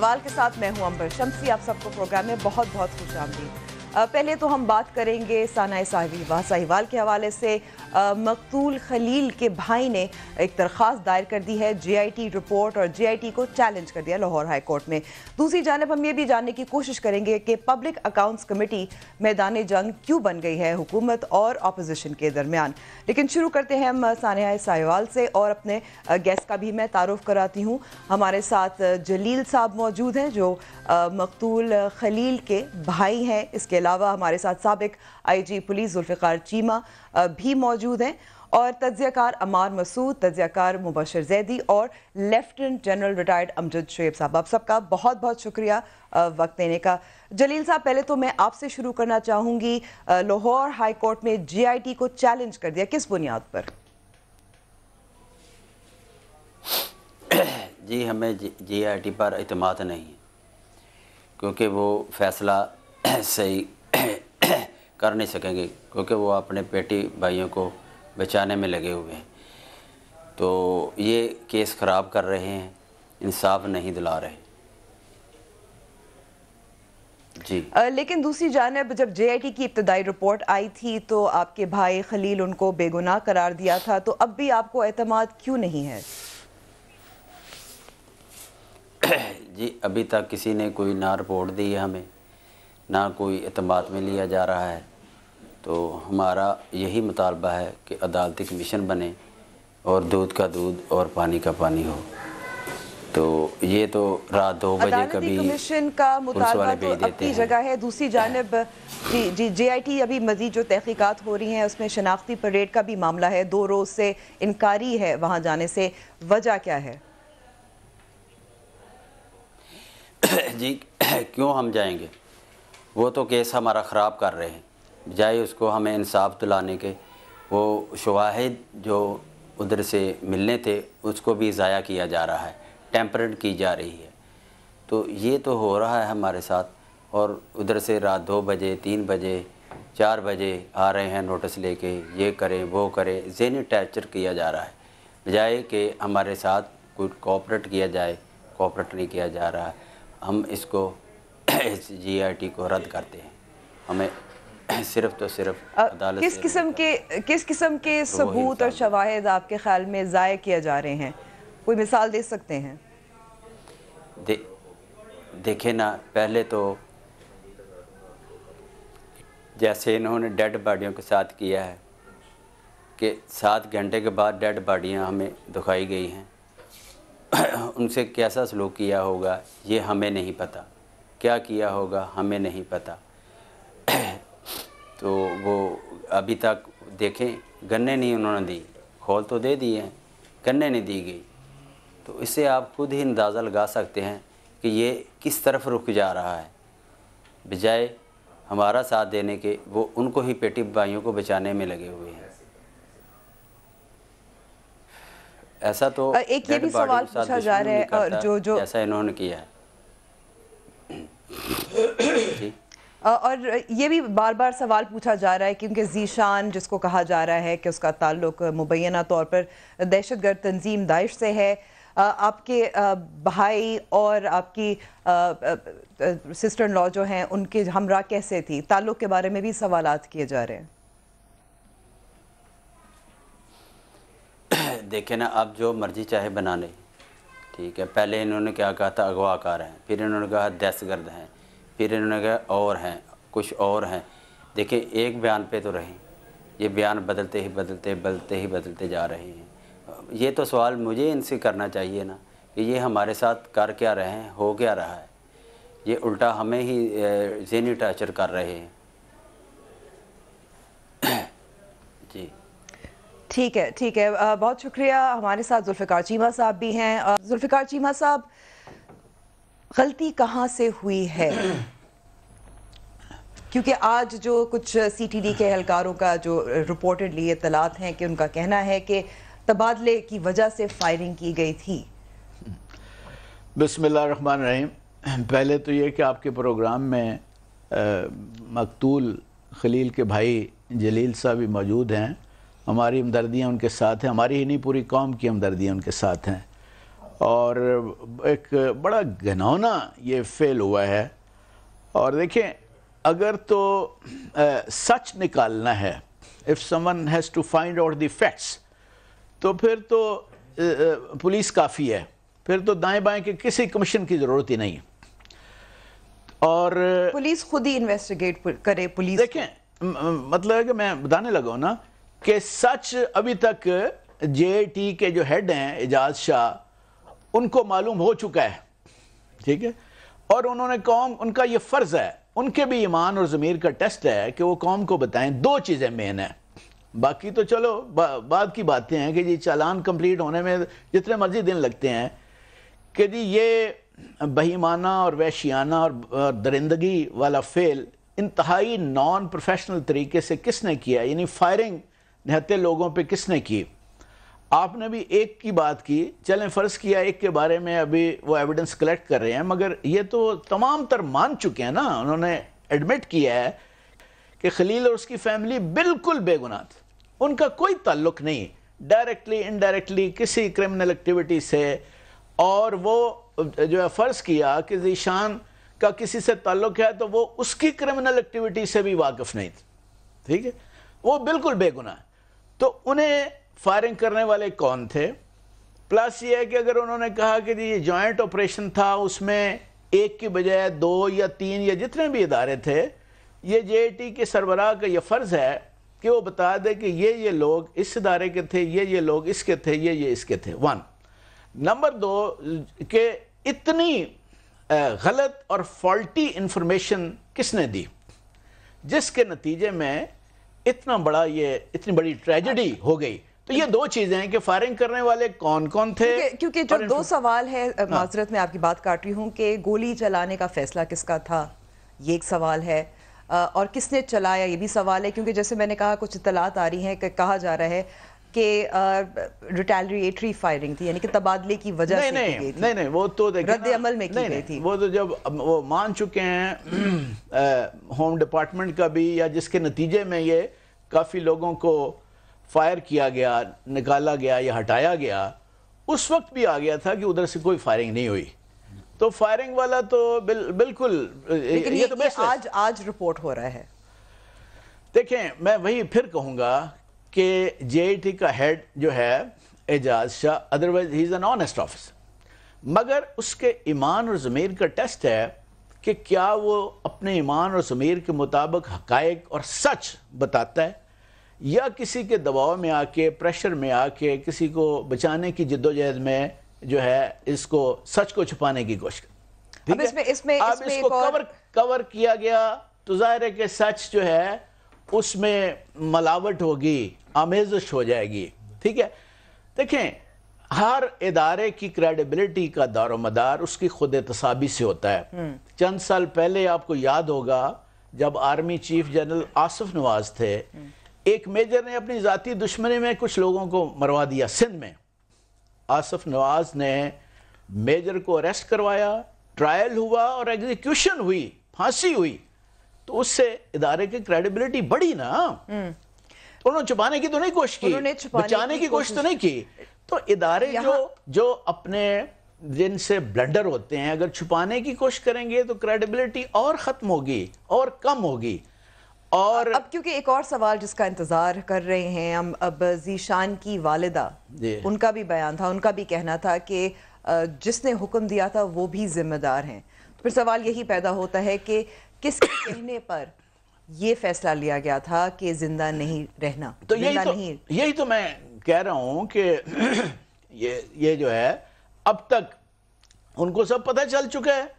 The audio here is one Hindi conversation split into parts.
सवाल के साथ मैं हूँ अंबर शमसी। आप सबको प्रोग्राम में बहुत बहुत खुश आमदी पहले तो हम बात करेंगे साना साहिवाल के हवाले से। मकतूल खलील के भाई ने एक दरख्वास्त दायर कर दी है जेआईटी रिपोर्ट और जेआईटी को चैलेंज कर दिया लाहौर हाई कोर्ट में दूसरी जानब हम ये भी जानने की कोशिश करेंगे कि पब्लिक अकाउंट्स कमेटी मैदान जंग क्यों बन गई है हुकूमत और अपोजिशन के दरमियान। लेकिन शुरू करते हैं हम सानिया साहिवाल से और अपने गेस्ट का भी मैं तारुफ कराती हूँ। हमारे साथ जलील साहब मौजूद हैं, जो मकतूल खलील के भाई हैं। इसके अलावा हमारे साथ सबक आईजी पुलिस जुल्फ़ार चीमा भी मौजूद हैं और तजियाकार अमार मसूद, तजियाकार मुबशर जैदी और lieutenant general retired Amjad Shoaib साहब। आप सबका बहुत बहुत शुक्रिया वक्त देने का। जलील साहब, पहले तो मैं आपसे शुरू करना चाहूँगी लाहौर हाई कोर्ट में जीआईटी को चैलेंज कर दिया। किस बुनियाद पर? जी, हमें जीआईटी पर अतमाद नहीं क्योंकि वो फैसला सही कर नहीं सकेंगे क्योंकि वो अपने बेटी भाइयों को बचाने में लगे हुए हैं। तो ये केस ख़राब कर रहे हैं इंसाफ नहीं दिला रहे। जी। आ, लेकिन दूसरी जानब जब जेआईटी की इब्तदाई रिपोर्ट आई थी तो आपके भाई खलील उनको बेगुनाह करार दिया था तो अब भी आपको एतमाद क्यों नहीं है? जी अभी तक किसी ने कोई ना रिपोर्ट दी है हमें ना कोई अतमाद में लिया जा रहा है। तो हमारा यही मुतालबा है कि अदालती कमीशन बने और दूध का दूध और पानी का पानी हो। तो ये तो रात दो बजे कभी कमीशन का मुतालबा तो अपनी जगह है। दूसरी जानब जी जी जे आई टी अभी मजीद जो तहकीकात हो रही हैं उसमें शनाख्ती परेड का भी मामला है। दो रोज़ से इनकारी है वहाँ जाने से। वजह क्या है? जी क्यों हम जाएँगे? वो तो केस हमारा ख़राब कर रहे हैं। बजाय उसको हमें इंसाफ दिलाने के, वो शवाहिद जो उधर से मिलने थे, उसको भी ज़ाया किया जा रहा है, टेम्परेट की जा रही है। तो ये तो हो रहा है हमारे साथ, और उधर से रात दो बजे, तीन बजे, चार बजे आ रहे हैं नोटिस लेके, ये करें, वो करें जहनी टैचर किया जा रहा है। बजाय कि हमारे साथ कोई कोऑपरेट किया जाए कोऑपरेट नहीं किया जा रहा है हम इसको, इस जीआईटी को रद्द करते हैं। हमें सिर्फ़ तो सिर्फ़ अदालत किस किस्म के किस किस्म के सबूत और शवाहद आपके ख्याल में ज़ाय किए जा रहे हैं? कोई मिसाल दे सकते हैं? दे, देखे ना पहले तो जैसे इन्होंने डेड बॉडियों के साथ किया है कि सात घंटे के बाद डेड बॉडियाँ हमें दिखाई गई हैं। उनसे कैसा सलूक किया होगा ये हमें नहीं पता। क्या किया होगा हमें नहीं पता। तो वो अभी तक देखें गन्ने नहीं उन्होंने दी। खोल तो दे दिए हैं गन्ने नहीं दी गई। तो इससे आप खुद ही अंदाज़ा लगा सकते हैं कि ये किस तरफ़ रुक जा रहा है। बजाय हमारा साथ देने के वो उनको ही पेटी भाइयों को बचाने में लगे हुए हैं। ऐसा तो एक ये भी सवाल पूछा जा रहा है जो जो ऐसा इन्होंने किया है। और ये भी बार बार सवाल पूछा जा रहा है क्योंकि जीशान, जिसको कहा जा रहा है कि उसका ताल्लुक मुबैना तौर पर दहशत गर्द तंजीम दाइश से है। आपके भाई और आपकी सिस्टर लॉ जो हैं, उनके हमरा कैसे थी? ताल्लुक के बारे में भी सवाल किए जा रहे हैं। देखे ना, आप जो मर्ज़ी चाहे बना ले। ठीक है, पहले इन्होंने क्या कहा था? अगवाकार हैं। फिर इन्होंने कहा दहशतगर्द हैं। फिर इन्होंने कहा, और हैं, कुछ और हैं। देखिए, एक बयान पे तो रहें। ये बयान बदलते ही बदलते बदलते ही बदलते जा रहे हैं। ये तो सवाल मुझे इनसे करना चाहिए ना, कि ये हमारे साथ कर क्या रहे हैं, हो क्या रहा है? ये उल्टा हमें ही जहनी टार्चर कर रहे हैं। जी। ठीक है ठीक है। बहुत शुक्रिया। हमारे साथ जुल्फ़िकार चीमा साहब भी हैं। जुल्फ़िकार चीमा साहब गलती कहाँ से हुई है? क्योंकि आज जो कुछ सीटीडी के एहलकारों का जो रिपोर्टेडली इतलात हैं कि उनका कहना है कि तबादले की वजह से फायरिंग की गई थी। बिस्मिल्लाह रहीम पहले तो ये कि आपके प्रोग्राम में मकतूल खलील के भाई जलील साहब भी मौजूद हैं। हमारी हमदर्दियाँ उनके साथ हैं। हमारी ही नहीं, पूरी कौम की हमदर्दियाँ उनके साथ हैं। और एक बड़ा घनौना ये फेल हुआ है। और देखें अगर तो आ, सच निकालना है if someone has to find out the facts तो फिर तो पुलिस काफ़ी है। फिर तो दाएँ बाएँ के किसी कमीशन की ज़रूरत ही नहीं और पुलिस खुद ही इन्वेस्टिगेट करे पुलिस देखें मतलब है कि मैं बताने लगा ना कि सच अभी तक जे के जो हेड हैं एजाज शाह उनको मालूम हो चुका है। ठीक है? और उन्होंने कौम उनका ये फ़र्ज़ है उनके भी ईमान और ज़मीर का टेस्ट है कि वो कौम को बताएँ दो चीज़ें मेन है। बाकी तो चलो बा, बाद की बातें हैं कि जी चालान कंप्लीट होने में जितने मर्ज़ी दिन लगते हैं कि जी ये बहीमाना और वैशियाना और दरिंदगी वाला फेल इंतहाई नॉन प्रोफेशनल तरीके से किसने किया? यानी फायरिंग निहत्ते लोगों पे किसने की? आपने भी एक की बात की, चलें फ़र्ज़ किया एक के बारे में अभी वो एविडेंस कलेक्ट कर रहे हैं, मगर ये तो तमाम तर मान चुके हैं ना, उन्होंने एडमिट किया है कि खलील और उसकी फैमिली बिल्कुल बेगुनाह थी। उनका कोई ताल्लुक नहीं डायरेक्टली इनडायरेक्टली किसी क्रिमिनल एक्टिविटी से। और वो, जो है, फ़र्ज़ किया कि जीशान का किसी से ताल्लुक है तो वो उसकी क्रिमिनल एक्टिविटी से भी वाकिफ नहीं थी। ठीक है? वो बिल्कुल बेगुनाह तो उन्हें फायरिंग करने वाले कौन थे? प्लस ये है कि अगर उन्होंने कहा कि ये जॉइंट ऑपरेशन था, उसमें एक की बजाय दो या तीन या जितने भी इदारे थे, ये जे के सरबराह का यह फ़र्ज़ है कि वो बता दे कि ये ये लोग इस इदारे के थे, ये ये लोग इसके थे, ये ये इसके थे। वन नंबर दो, कि इतनी गलत और फॉल्टी इंफॉर्मेशन किसने दी? जिसके नतीजे में इतना बड़ा ये, इतनी बड़ी ट्रेजेडी हो गई। तो ये दो चीज़ें हैं कि फायरिंग करने वाले कौन कौन थे? क्योंकि, जो दो सवाल है हाँ। माजरत में आपकी बात काट रही हूँ कि गोली चलाने का फैसला किसका था? ये एक सवाल है। और किसने चलाया? ये भी सवाल है क्योंकि जैसे मैंने कहा कुछ इतलात आ रही हैं कि कहा जा रहा है कि रिटेलिएटरी फायरिंग थी यानी कि तबादले की वजह नहीं, से नहीं, की नहीं नहीं वो तो रद्द अमल में की गई थी। वो तो जब वो मान चुके हैं होम डिपार्टमेंट का भी या जिसके नतीजे में ये काफ़ी लोगों को फायर किया गया निकाला गया या हटाया गया उस वक्त भी आ गया था कि उधर से कोई फायरिंग नहीं हुई। तो फायरिंग वाला तो बिल, बिल्कुल लेकिन ये, ये तो ये आज आज रिपोर्ट हो रहा है। देखें मैं वही फिर कहूँगा कि जे का हेड जो है Ejaz Shah otherwise he is an honest officer मगर उसके ईमान और ज़मीर का टेस्ट है कि क्या वो अपने ईमान और ज़मीर के मुताबिक हकायक और सच बताता है? या किसी के दबाव में आके प्रेशर में आके किसी को बचाने की जद्दोजहद में जो है इसको सच को छुपाने की कोशिश ठीक इसमें इसमें, अब इसमें इसको कवर कवर किया गया तो ज़ाहिर है कि सच जो है उसमें मलावट होगी आमेजश हो जाएगी। ठीक है? देखें हर इदारे की क्रेडिबिलिटी का दारो मदार उसकी खुद तसाबी से होता है। हम्म। चंद साल पहले आपको याद होगा जब army chief general Asif Nawaz थे हम्म। एक मेजर ने अपनी ज़ाती दुश्मनी में कुछ लोगों को मरवा दिया सिंध में। आसफ नवाज़ ने मेजर को अरेस्ट करवाया ट्रायल हुआ और एग्जीक्यूशन हुई फांसी हुई। तो उससे इदारे की क्रेडिबिलिटी बढ़ी ना। हम्म। उन्होंने छुपाने की तो नहीं कोशिश की बचाने की कोशिश तो नहीं की। तो इदारे जो जो अपने जिनसे ब्लडर होते हैं अगर छुपाने की कोशिश करेंगे तो क्रेडिबिलिटी और खत्म होगी और कम होगी। और अब क्योंकि एक और सवाल जिसका इंतज़ार कर रहे हैं हम अब जीशान की वालिदा उनका भी बयान था उनका भी कहना था कि जिसने हुक्म दिया था वो भी जिम्मेदार हैं। फिर सवाल यही पैदा होता है कि किस कहने पर ये फैसला लिया गया था कि ज़िंदा नहीं रहना तो यही तो नहीं यही तो मैं कह रहा हूँ कि ये ये जो है अब तक उनको सब पता चल चुका है।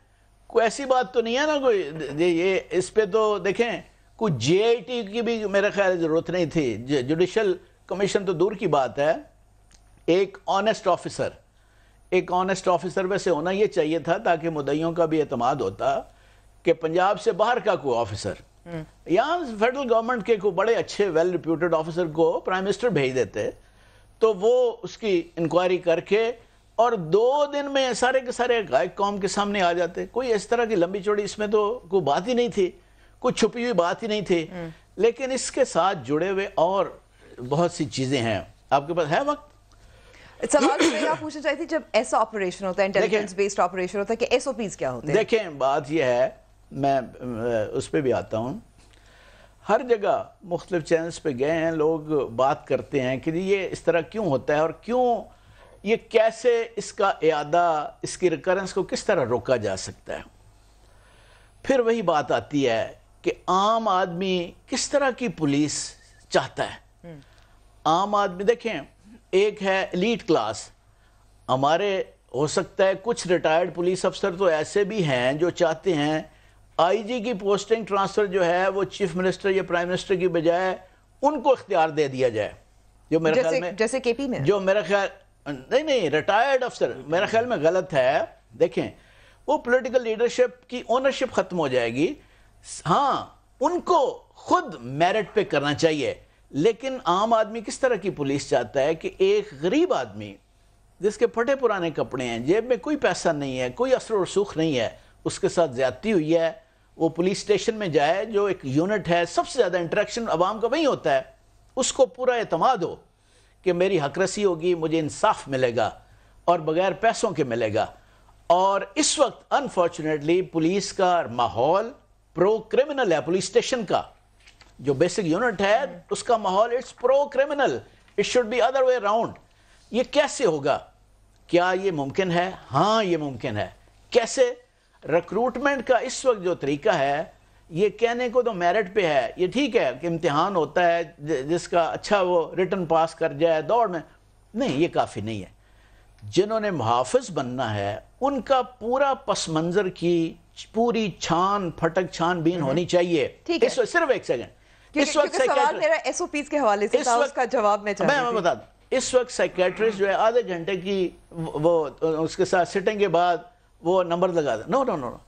कोई ऐसी बात तो नहीं है ना कोई? ये इस पे तो देखें कुछ जेआईटी की भी मेरे ख्याल ज़रूरत नहीं थी। जुडिशल कमीशन तो दूर की बात है। एक ऑनेस्ट ऑफिसर एक ऑनेस्ट ऑफिसर वैसे होना ये चाहिए था ताकि मुद्दों का भी अतमाद होता कि पंजाब से बाहर का कोई ऑफिसर यहाँ फेडरल गवर्नमेंट के कोई बड़े अच्छे वेल रिप्यूटेड ऑफिसर को प्राइम मिनिस्टर भेज देते। तो वो उसकी इंक्वायरी करके और दो दिन में सारे के सारे गायक कौम के सामने आ जाते। कोई इस तरह की लंबी चौड़ी इसमें तो कोई बात ही नहीं थी। कोई छुपी हुई बात ही नहीं थी। लेकिन इसके साथ जुड़े हुए और बहुत सी चीज़ें हैं। आपके पास है वक्त? सवाल मेरा पूछना चाहती जब ऐसा ऑपरेशन होता है इंटेलिजेंस बेस्ड ऑपरेशन होता है कि एसओपीज क्या होते हैं? देखें बात यह है मैं उस पर भी आता हूँ। हर जगह मुख्तलिफ़ चैनल्स पे गए हैं लोग बात करते हैं कि ये इस तरह क्यों होता है और क्यों ये कैसे इसका इरादा इसकी रिकरेंस को किस तरह रोका जा सकता है। फिर वही बात आती है कि आम आदमी किस तरह की पुलिस चाहता है? आम आदमी देखें एक है लीड क्लास हमारे हो सकता है कुछ रिटायर्ड पुलिस अफसर तो ऐसे भी हैं जो चाहते हैं आईजी की पोस्टिंग ट्रांसफ़र जो है वो चीफ मिनिस्टर या प्राइम मिनिस्टर की बजाय उनको इख्तियार दे दिया जाए। जो मेरे ख्याल में जैसे केपी में। जो मेरा ख्याल नहीं नहीं रिटायर्ड अफसर मेरा ख्याल में गलत है। देखें वो पॉलिटिकल लीडरशिप की ओनरशिप खत्म हो जाएगी। हाँ उनको खुद मेरिट पे करना चाहिए। लेकिन आम आदमी किस तरह की पुलिस चाहता है कि एक गरीब आदमी, जिसके फटे पुराने कपड़े हैं, जेब में कोई पैसा नहीं है, कोई असर और सुख नहीं है, उसके साथ ज्यादती हुई है, वो पुलिस स्टेशन में जाए, जो एक यूनिट है, सबसे ज़्यादा इंटरेक्शन आवाम का वही होता है, उसको पूरा एतमाद हो कि मेरी हकरसी होगी, मुझे इंसाफ मिलेगा और बगैर पैसों के मिलेगा। और इस वक्त अनफॉर्चुनेटली पुलिस का माहौल प्रो क्रिमिनल है पुलिस स्टेशन का। जो बेसिक यूनिट है, उसका माहौल it's pro criminal it should be other way around ये कैसे होगा? क्या ये मुमकिन है? हाँ ये मुमकिन है। कैसे? रिक्रूटमेंट का इस वक्त जो तरीका है, ये कहने को तो मेरिट पे है। ये ठीक है कि इम्तिहान होता है जिसका अच्छा वो रिटर्न पास कर जाए, दौड़ में। नहीं, ये काफ़ी नहीं है। जिन्होंने मुहाफिज बनना है, उनका पूरा पस मंजर की पूरी छान फटक छानबीन होनी चाहिए। ठीक है। सिर्फ़ एक सेकंड इस वक्त सवाल मेरा एसओपीज के हवाले से था उसका जवाब मैं मैं मैं बता दूँ। इस वक्त साइकेट्रिस्ट जो है आधे घंटे की वो उसके साथ सिटिंग के बाद वो नंबर लगा दे। नो नो नो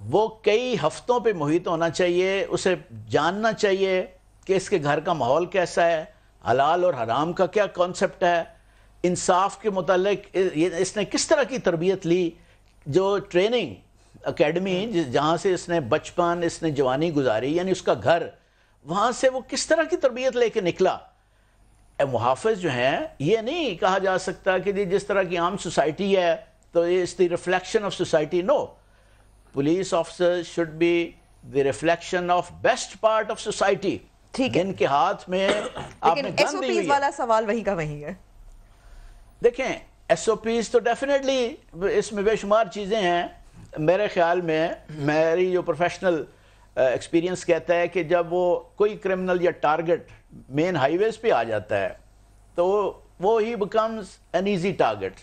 वो कई हफ्तों पे मुहित होना चाहिए उसे जानना चाहिए कि इसके घर का माहौल कैसा है हलाल और हराम का क्या कॉन्सेप्ट है इंसाफ के मुतालिक इसने किस तरह की तरबियत ली जो ट्रेनिंग एकेडमी जहाँ से इसने बचपन इसने जवानी गुजारी यानी उसका घर वहाँ से वो किस तरह की तरबियत लेके निकला? मुहाफ़ जो हैं ये नहीं कहा जा सकता कि जी जिस तरह की आम सोसाइटी है तो ये is the reflection of society no police officer should be the reflection of best part of society ठीक है। जिनके हाथ में आपने गन दी एसओपीज हुई वाला सवाल वही का वही है। देखें एस तो डेफिनेटली इसमें बेशुमार चीज़ें हैं। मेरे ख्याल में मेरी जो प्रोफेशनल एक्सपीरियंस कहता है कि जब वो कोई क्रिमिनल या टारगेट मेन हाईवेज पे आ जाता है तो वो ही बिकम्स एन ईजी टारगेट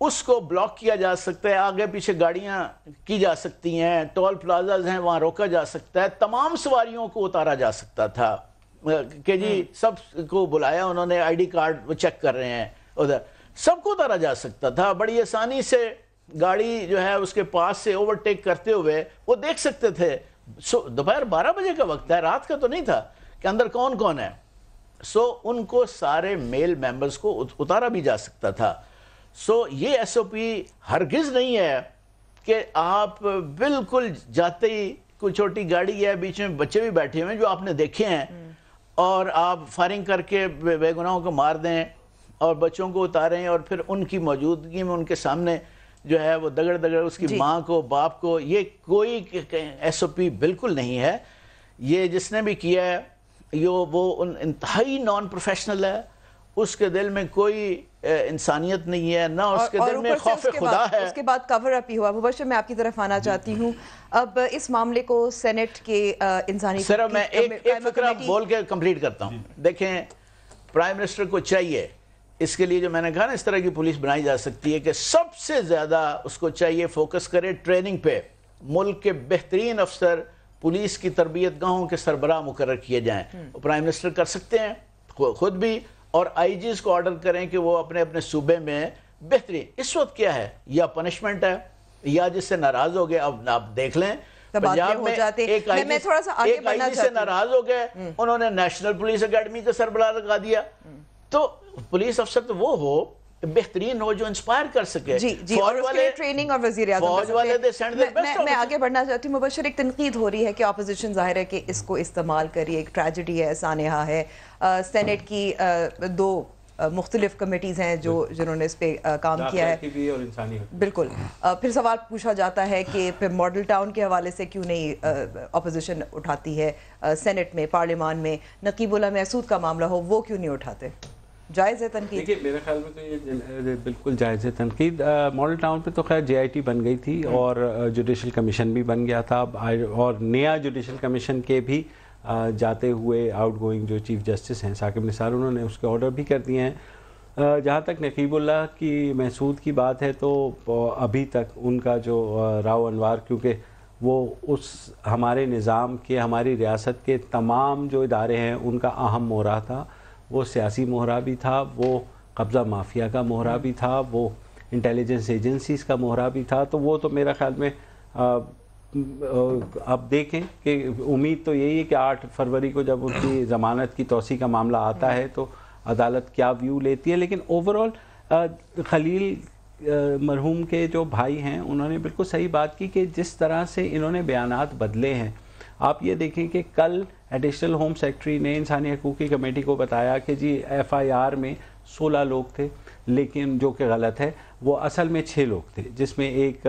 उसको ब्लॉक किया जा सकता है आगे पीछे गाड़ियाँ की जा सकती हैं टोल प्लाजाज हैं वहाँ रोका जा सकता है तमाम सवारियों को उतारा जा सकता था। कि जी सबको बुलाया उन्होंने आईडी कार्ड वो चेक कर रहे हैं उधर। सबको उतारा जा सकता था बड़ी आसानी से गाड़ी जो है उसके पास से ओवरटेक करते हुए वो देख सकते थे। सो दोपहर बारह बजे का वक्त है रात का तो नहीं था कि अंदर कौन कौन है। सो उनको सारे मेल मेंबर्स को उतारा भी जा सकता था। सो ये एसओपी हरगिज नहीं है कि आप बिल्कुल जाते ही कोई छोटी गाड़ी है बीच में बच्चे भी बैठे हुए हैं जो आपने देखे हैं। और आप फायरिंग करके बेगुनाहों को मार दें और बच्चों को उतारें और फिर उनकी मौजूदगी में उनके सामने जो है वो दगड़ दगड़ उसकी माँ को बाप को ये कोई एसओपी बिल्कुल नहीं है। ये जिसने भी किया है यो वो उन इंतहाई नॉन प्रोफेशनल है। उसके दिल में कोई इंसानियत नहीं है ना उसके और दिल में खौफ उसके खुदा बाद- है। उसके बाद कवर अप ही हुआ। मुबशर मैं आपकी तरफ़ आना चाहती हूँ। अब इस मामले को सेनेट के इंसानी सिर्फ़ हकूक मैं की एक एक फिक्रा बोल के कंप्लीट करता हूँ। देखें प्राइम मिनिस्टर को चाहिए। इसके लिए जो मैंने कहा ना इस तरह की पुलिस बनाई जा सकती है कि सबसे ज़्यादा उसको चाहिए फोकस करे ट्रेनिंग पे। मुल्क के बेहतरीन अफसर पुलिस की तरबियत गाहों के सरबराह मुकर किए जाएँ। प्राइम मिनिस्टर कर सकते हैं खुद भी और आईजीज को ऑर्डर करें कि वो अपने अपने सूबे में बेहतरीन। इस वक्त क्या है? या पनिशमेंट है या जिससे नाराज़ हो गए अब आप देख लें। पंजाब में एक IG मैं थोड़ा सा आगे एक बढ़ना से नाराज़ हो गए उन्होंने नेशनल पुलिस एकेडमी का सरबराह लगा दिया। तो पुलिस अफसर तो वो हो बेहतरीन हो जो इंस्पायर कर सके। जी जी और उसके लिए ट्रेनिंग और वज़ीर आज़म फौज वाले they send their मैं- मैं- मैं आगे बढ़ना चाहती हूँ मुबशर एक तनकीद हो रही है कि अपोजिशन ज़ाहिर है कि इसको इस्तेमाल करिए एक ट्रेजिडी है सानहा है। सेनेट की दो मुख्तलिफ़ कमेटीज़ हैं जो जिन्होंने इस पर काम किया है। और इंसानी बिल्कुल। फिर सवाल पूछा जाता है कि फिर मॉडल टाउन के हवाले से क्यों नहीं अपोजिशन उठाती है सेनेट में पार्लियामान में नकीबुल्ला महसूद का मामला हो वो क्यों नहीं उठाते? जायज़ है तनकीद? देखिए मेरे ख्याल में तो ये बिल्कुल जायज़ है तनकीद। मॉडल टाउन पे तो खैर जेआईटी बन गई थी हम्म। और जुडिशल कमीशन भी बन गया था। और नया जुडिशल कमीशन के भी जाते हुए आउट गोइंग जो चीफ़ जस्टिस हैं साकिब निसार उन्होंने उसके ऑर्डर भी कर दिए हैं। जहाँ तक नकीबुल्ला की महसूद की बात है तो अभी तक उनका जो राव अनवार क्योंकि वो उस हमारे निज़ाम के हमारी रियासत के तमाम जो इदारे हैं उनका अहम मोहरा था। वो सियासी मोहरा भी था वो कब्ज़ा माफिया का मोहरा भी था वो इंटेलिजेंस एजेंसीज का मोहरा भी था। तो वो तो मेरा ख्याल में अब देखें कि उम्मीद तो यही है कि आठ फरवरी को जब उनकी ज़मानत की तोसी का मामला आता है तो अदालत क्या व्यू लेती है? लेकिन ओवरऑल खलील मरहूम के जो भाई हैं उन्होंने बिल्कुल सही बात की कि जिस तरह से इन्होंने बयान बदले हैं आप ये देखें कि कल एडिशनल होम सेक्रेटरी ने इंसानी हकूक़ की कमेटी को बताया कि जी एफआईआर में 16 लोग थे लेकिन जो कि गलत है वो असल में छः लोग थे जिसमें एक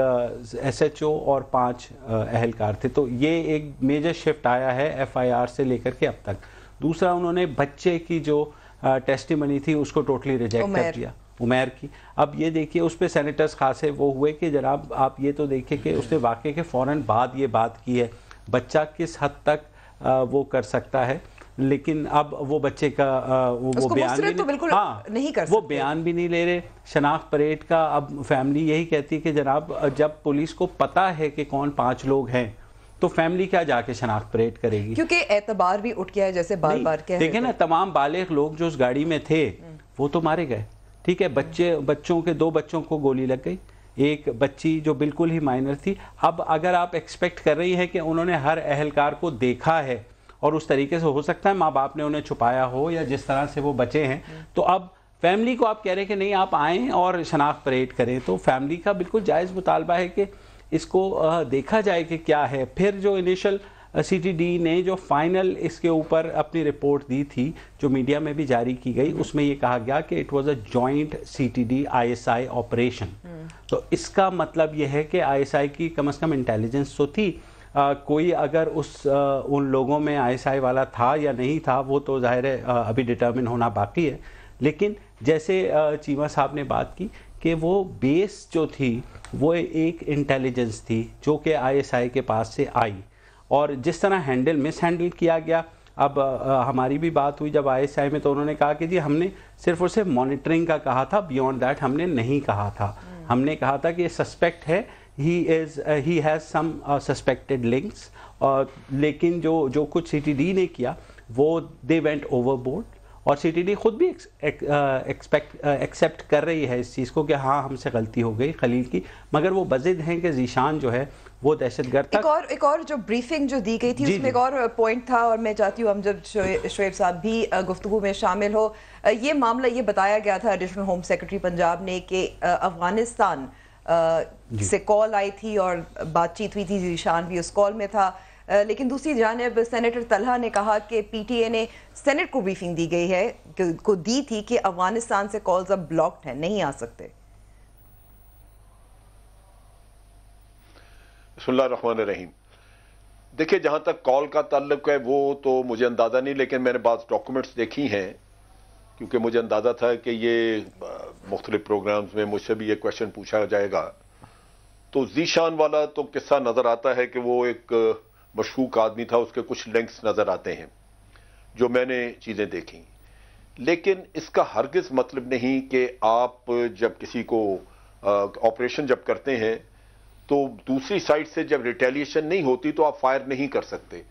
एसएचओ और पाँच अहलकार थे। तो ये एक मेजर शिफ्ट आया है एफआईआर से लेकर के अब तक। दूसरा उन्होंने बच्चे की जो टेस्टिमनी थी उसको टोटली रिजेक्ट कर दिया उमेर की। अब ये देखिए उस पर सैनिटर्स खासे वो हुए कि जनाब आप ये तो देखिए कि उसने वाक़े के फ़ौर बाद ये बात की है बच्चा किस हद तक वो कर सकता है। लेकिन अब वो बच्चे का वो, बयान भी तो बिल्कुल हाँ नहीं कर वो बयान भी नहीं ले रहे। शनाख्त परेड का अब फैमिली यही कहती है कि जनाब जब पुलिस को पता है कि कौन पाँच लोग हैं तो फैमिली क्या जाके शनाख्त परेड करेगी? क्योंकि एतबार भी उठ गया है जैसे बार बार कह देखे ना तमाम बालेग लोग जो उस गाड़ी में थे हम्म। वो तो मारे गए। ठीक है बच्चे बच्चों के दो बच्चों को गोली लग गई। एक बच्ची जो बिल्कुल ही माइनर थी। अब अगर आप एक्सपेक्ट कर रही है कि उन्होंने हर अहलकार को देखा है और उस तरीके से हो सकता है माँ बाप ने उन्हें छुपाया हो या जिस तरह से वो बचे हैं तो अब फैमिली को आप कह रहे हैं कि नहीं, आप आएँ और शनाख्त परेड करें। तो फैमिली का बिल्कुल जायज़ मुतालबा है कि इसको देखा जाए कि क्या है। फिर जो इनिशियल सीटीडी ने जो फाइनल इसके ऊपर अपनी रिपोर्ट दी थी जो मीडिया में भी जारी की गई उसमें ये कहा गया कि it was a joint C T D I S I operation तो इसका मतलब यह है कि आई एस आई की कम अज़ कम इंटेलिजेंस तो थी। आ, कोई अगर उस आ, उन लोगों में आई एस आई वाला था या नहीं था वो तो ज़ाहिर है अभी डिटर्मिन होना बाकी है। लेकिन जैसे चीमा साहब ने बात की कि वो बेस जो थी वो एक इंटेलिजेंस थी जो कि आईएसआई के पास से आई। और जिस तरह हैंडल मिस हैंडल किया गया। अब आ, हमारी भी बात हुई जब आई में तो उन्होंने कहा कि जी हमने सिर्फ़ और सिर्फ़ मॉनिटरिंग का कहा था बियॉन्ड दैट हमने नहीं कहा था। हम्म। हमने कहा था कि ये सस्पेक्ट है he is he has some suspected links और लेकिन जो जो कुछ सीटीडी ने किया वो दे वेंट ओवरबोर्ड और सीटीडी खुद भी एक्सपेक्ट एक्सेप्ट कर रही है इस चीज़ को कि हाँ हमसे गलती हो गई खलील की। मगर वो बजिद हैं कि जीशान जो है वो दहशत गर्द एक और एक और जो ब्रीफिंग जो दी गई थी उसमें एक और पॉइंट था और मैं चाहती हूँ हम जब शोएब साहब भी गुफ्तु में शामिल हो। ये मामला ये बताया गया था एडिशनल होम सेक्रेटरी पंजाब ने कि अफ़गानिस्तान से कॉल आई थी और बातचीत हुई थी जीशान भी उस कॉल में था। लेकिन दूसरी जानब सेनेटर तलहा ने कहा कि पीटीए ने सेनेट को ब्रीफिंग दी गई है को दी थी कि अफ़गानिस्तान से कॉल्स अब ब्लॉक्ड हैं नहीं आ सकते। रहीम। देखिए, जहाँ तक कॉल का ताल्लुक है, वो तो मुझे अंदाज़ा नहीं, लेकिन मैंने बात डॉक्यूमेंट्स देखी हैं, क्योंकि मुझे अंदाज़ा था कि ये मुख्तलिफ़ प्रोग्राम्स में मुझसे भी ये क्वेश्चन पूछा जाएगा। तो जीशान वाला तो किस्सा नज़र आता है कि वो एक मशकूक आदमी था, उसके कुछ लिंक्स नज़र आते हैं, जो मैंने चीज़ें देखी। लेकिन इसका हरगिज मतलब नहीं कि आप जब किसी को ऑपरेशन जब करते हैं तो दूसरी साइड से जब रिटेलिएशन नहीं होती तो आप फायर नहीं कर सकते।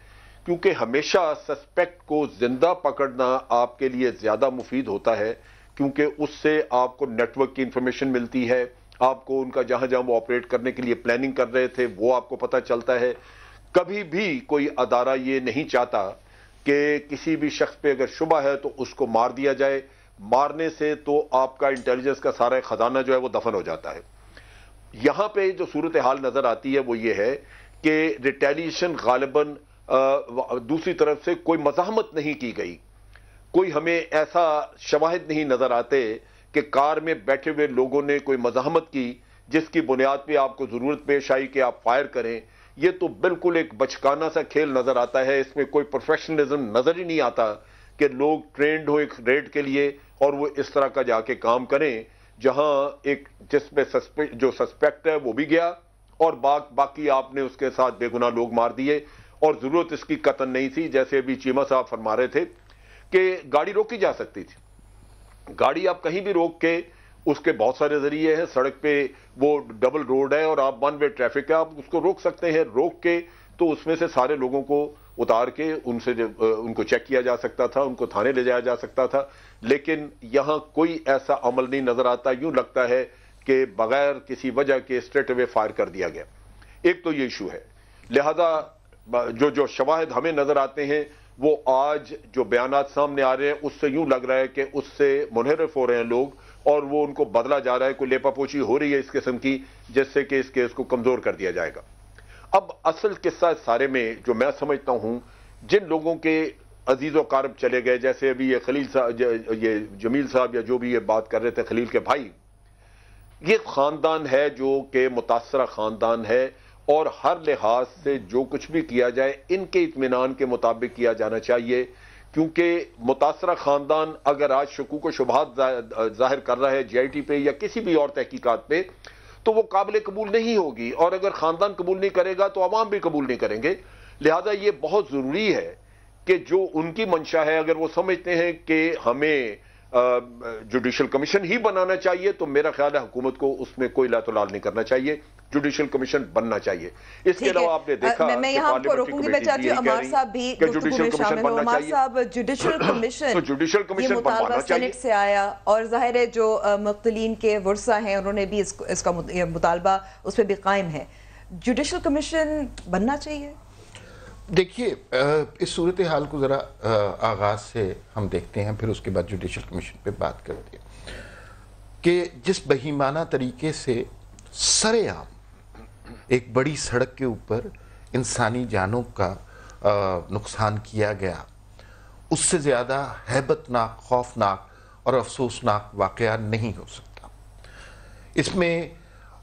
क्योंकि हमेशा सस्पेक्ट को ज़िंदा पकड़ना आपके लिए ज़्यादा मुफीद होता है, क्योंकि उससे आपको नेटवर्क की इंफॉर्मेशन मिलती है, आपको उनका जहाँ जहाँ वो ऑपरेट करने के लिए प्लानिंग कर रहे थे, वो आपको पता चलता है। कभी भी कोई अदारा ये नहीं चाहता कि किसी भी शख्स पे अगर शुबा है तो उसको मार दिया जाए। मारने से तो आपका इंटेलिजेंस का सारा खजाना जो है वो दफन हो जाता है। यहाँ पे जो सूरत हाल नज़र आती है वो ये है कि रिटेलिएशन गालिबन दूसरी तरफ़ से कोई मजामत नहीं की गई। कोई हमें ऐसा शवाहिद नहीं नज़र आते कि कार में बैठे हुए लोगों ने कोई मजामत की, जिसकी बुनियाद पे आपको ज़रूरत पेश आई कि आप फायर करें। यह तो बिल्कुल एक बचकाना सा खेल नज़र आता है। इसमें कोई प्रोफेशनलिज्म नज़र ही नहीं आता कि लोग ट्रेंड हो एक रेड के लिए और वो इस तरह का जाके काम करें। जहाँ एक जिसमें सस्पेक्ट जो सस्पेक्ट है वो भी गया और बा, बाकी आपने उसके साथ बेगुना लोग मार दिए और ज़रूरत इसकी कतन नहीं थी जैसे अभी चीमा साहब फरमा रहे थे कि गाड़ी रोकी जा सकती थी। गाड़ी आप कहीं भी रोक के उसके बहुत सारे ज़रिए हैं सड़क पे वो डबल रोड है और आप वन वे ट्रैफ़िक है आप उसको रोक सकते हैं। रोक के तो उसमें से सारे लोगों को उतार के उनसे उनको चेक किया जा सकता था, उनको थाने ले जाया जा सकता था। लेकिन यहाँ कोई ऐसा अमल नहीं नज़र आता। यूँ लगता है कि बगैर किसी वजह के स्ट्रेट अवे फायर कर दिया गया। एक तो ये इशू है। लिहाजा जो जो शवाहद हमें नज़र आते हैं, वो आज जो बयान सामने आ रहे हैं, उससे यूँ लग रहा है कि उससे मुनहरफ हो रहे हैं लोग, और वो उनको बदला जा रहा है, कोई लेपापोची हो रही है इस किस्म की, जिससे कि इस केस को कमज़ोर कर दिया जाएगा। अब असल किस्सा सारे में जो मैं समझता हूँ, जिन लोगों के अज़ीज़ कारब चले गए, जैसे अभी ये खलील साहब ये जमील साहब या जो भी ये बात कर रहे थे, खलील के भाई, ये खानदान है जो कि मुतासरा खानदान है, और हर लिहाज से जो कुछ भी किया जाए, इनके इतमान के मुताबिक किया जाना चाहिए, क्योंकि मुतासरा खानदान अगर आज शकूक को शुभात ज़ाहिर कर रहा है जी आई टी पे या किसी भी और तहकीकत पे तो वो काबिल कबूल नहीं होगी। और अगर खानदान कबूल नहीं करेगा तो आवाम भी कबूल नहीं करेंगे। लिहाजा ये बहुत ज़रूरी है कि जो उनकी मंशा है, अगर वो समझते हैं कि हमें जुडिशल कमीशन ही बनाना चाहिए तो मेरा ख्याल है हुकूमत को उसमें कोई लातोलाल नहीं करना चाहिए जुडिशल कमीशन बनना चाहिए। इसके अलावा आपने देखा मैं, मैं यहाँ आपको रोकूँगी मैं चाहती हूँ अमार साहब भी जुडिशल कमीशन बनना चाहिए। साहब जुडिशल कमीशन तो जुडिशल कमीशन बनवाना चाहिए। से आया और ज़ाहिर है जो मुख्तलीन के वर्षा हैं उन्होंने भी इसका मुतालबा उस पर भी कायम है। जुडिशल कमीशन बनना चाहिए। देखिए इस सूरत हाल को ज़रा आगाज़ से हम देखते हैं, फिर उसके बाद जुडिशल कमीशन पे बात करते हैं कि जिस बहीमाना तरीके से सरेआम एक बड़ी सड़क के ऊपर इंसानी जानों का नुकसान किया गया, उससे ज़्यादा हैबतनाक, खौफनाक और अफसोसनाक वाक़ नहीं हो सकता। इसमें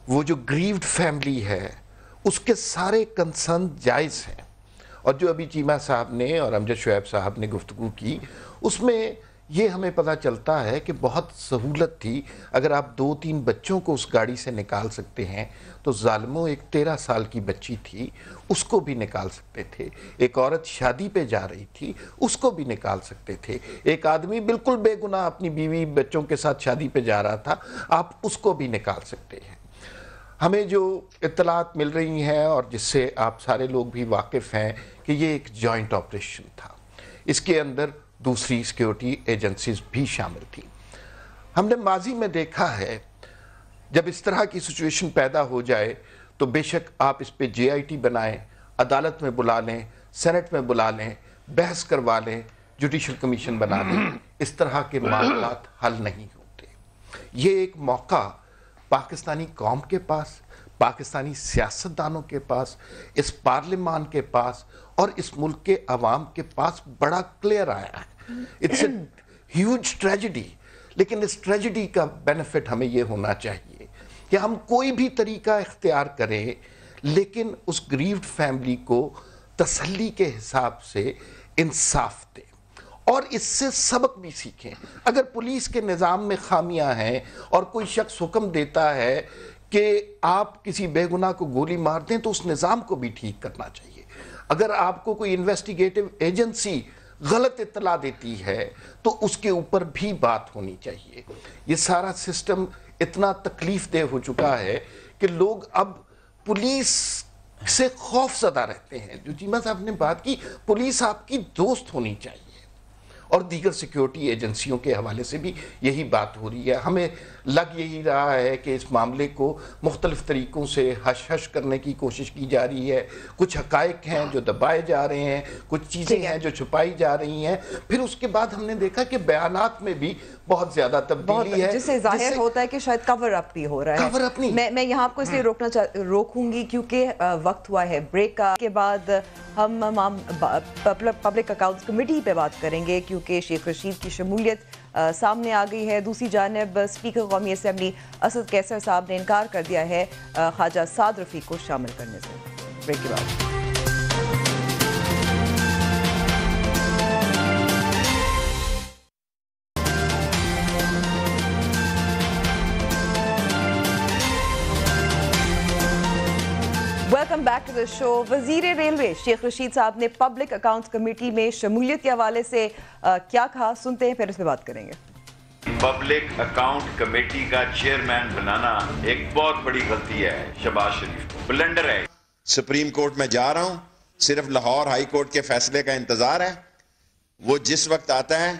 वो जो ग्रीव्ड फैमिली है, उसके सारे कंसर्न जायज़ हैं। और जो अभी चीमा साहब ने और अमजद शुएब साहब ने गुफ्तु की, उसमें ये हमें पता चलता है कि बहुत सहूलत थी। अगर आप दो तीन बच्चों को उस गाड़ी से निकाल सकते हैं तो ालमों एक तेरह साल की बच्ची थी, उसको भी निकाल सकते थे। एक औरत शादी पे जा रही थी, उसको भी निकाल सकते थे। एक आदमी बिल्कुल बेगुनाह अपनी बीवी बच्चों के साथ शादी पे जा रहा था, आप उसको भी निकाल सकते हैं। हमें जो इतलात मिल रही हैं और जिससे आप सारे लोग भी वाकिफ़ हैं कि ये एक जॉइंट ऑपरेशन था। इसके अंदर दूसरी सिक्योरिटी एजेंसीज भी शामिल थी। हमने माजी में देखा है, जब इस तरह की सिचुएशन पैदा हो जाए तो बेशक आप इस पर जे बनाएँ, अदालत में बुला लें सेनेट में बुला लें, बहस करवा लें जुडिशल कमीशन बना लें, इस तरह के मामला हल नहीं होते। ये एक मौका पाकिस्तानी कौम के पास, पाकिस्तानी सियासतदानों के पास, इस पार्लियामान के पास और इस मुल्क के अवाम के पास बड़ा क्लियर आया है। इट्स ह्यूज ट्रेजिडी लेकिन इस ट्रेजिडी का बेनिफिट हमें यह होना चाहिए कि हम कोई भी तरीका इख्तियार करें, लेकिन उस ग्रीव्ड फैमिली को तसल्ली के हिसाब से इंसाफ दें। और इससे सबक भी सीखें। अगर पुलिस के निज़ाम में खामियाँ हैं और कोई शख्स हुक्म देता है कि आप किसी बेगुनाह को गोली मार दें तो उस निज़ाम को भी ठीक करना चाहिए। अगर आपको कोई इन्वेस्टिगेटिव एजेंसी गलत इतला देती है तो उसके ऊपर भी बात होनी चाहिए। ये सारा सिस्टम इतना तकलीफ़ देह हो चुका है कि लोग अब पुलिस से खौफ ज़दा रहते हैं। जो चीमा साहब ने बात की, पुलिस आपकी दोस्त होनी चाहिए। और दीगर सिक्योरिटी एजेंसियों के हवाले से भी यही बात हो रही है। हमें लग यही रहा है कि इस मामले को मुख्तलिफ़ तरीक़ों से हश हश करने की कोशिश की जा रही है। कुछ हकाइक हैं जो दबाए जा रहे हैं कुछ चीज़ें हैं। जो छुपाई जा रही हैं। फिर उसके बाद हमने देखा कि बयान में भी बहुत ज़्यादा तब्दीली है जिससे ज़ाहिर होता है कि शायद कवर अप भी हो रहा है। कवर अप नहीं। मैं मैं यहाँ आपको इसलिए रोकना रोकूँगी क्योंकि वक्त हुआ है ब्रेक का। के बाद हम पब्लिक अकाउंट्स कमेटी पे बात करेंगे क्योंकि शेख रशीद की शमूलियत सामने आ गई है। दूसरी जानब स्पीकर, कौमी असम्बली असद कैसर साहब ने इनकार कर दिया है। ख्वाजा साद रफ़ी को शामिल करने से। ब्रेक के बाद। Welcome back to the show वज़ीर रेलवे शेख रशीद साहब ने पब्लिक अकाउंट्स कमेटी में शमूलियत के हवाले से अ, क्या कहा? सुनते हैं फिर इस पर बात करेंगे। पब्लिक अकाउंट कमेटी का चेयरमैन बनाना एक बहुत बड़ी गलती है शबाज शरीफ। ब्लेंडर है। सुप्रीम कोर्ट में जा रहा हूँ। सिर्फ़ लाहौर हाई कोर्ट के फैसले का इंतज़ार है। वो जिस वक्त आता है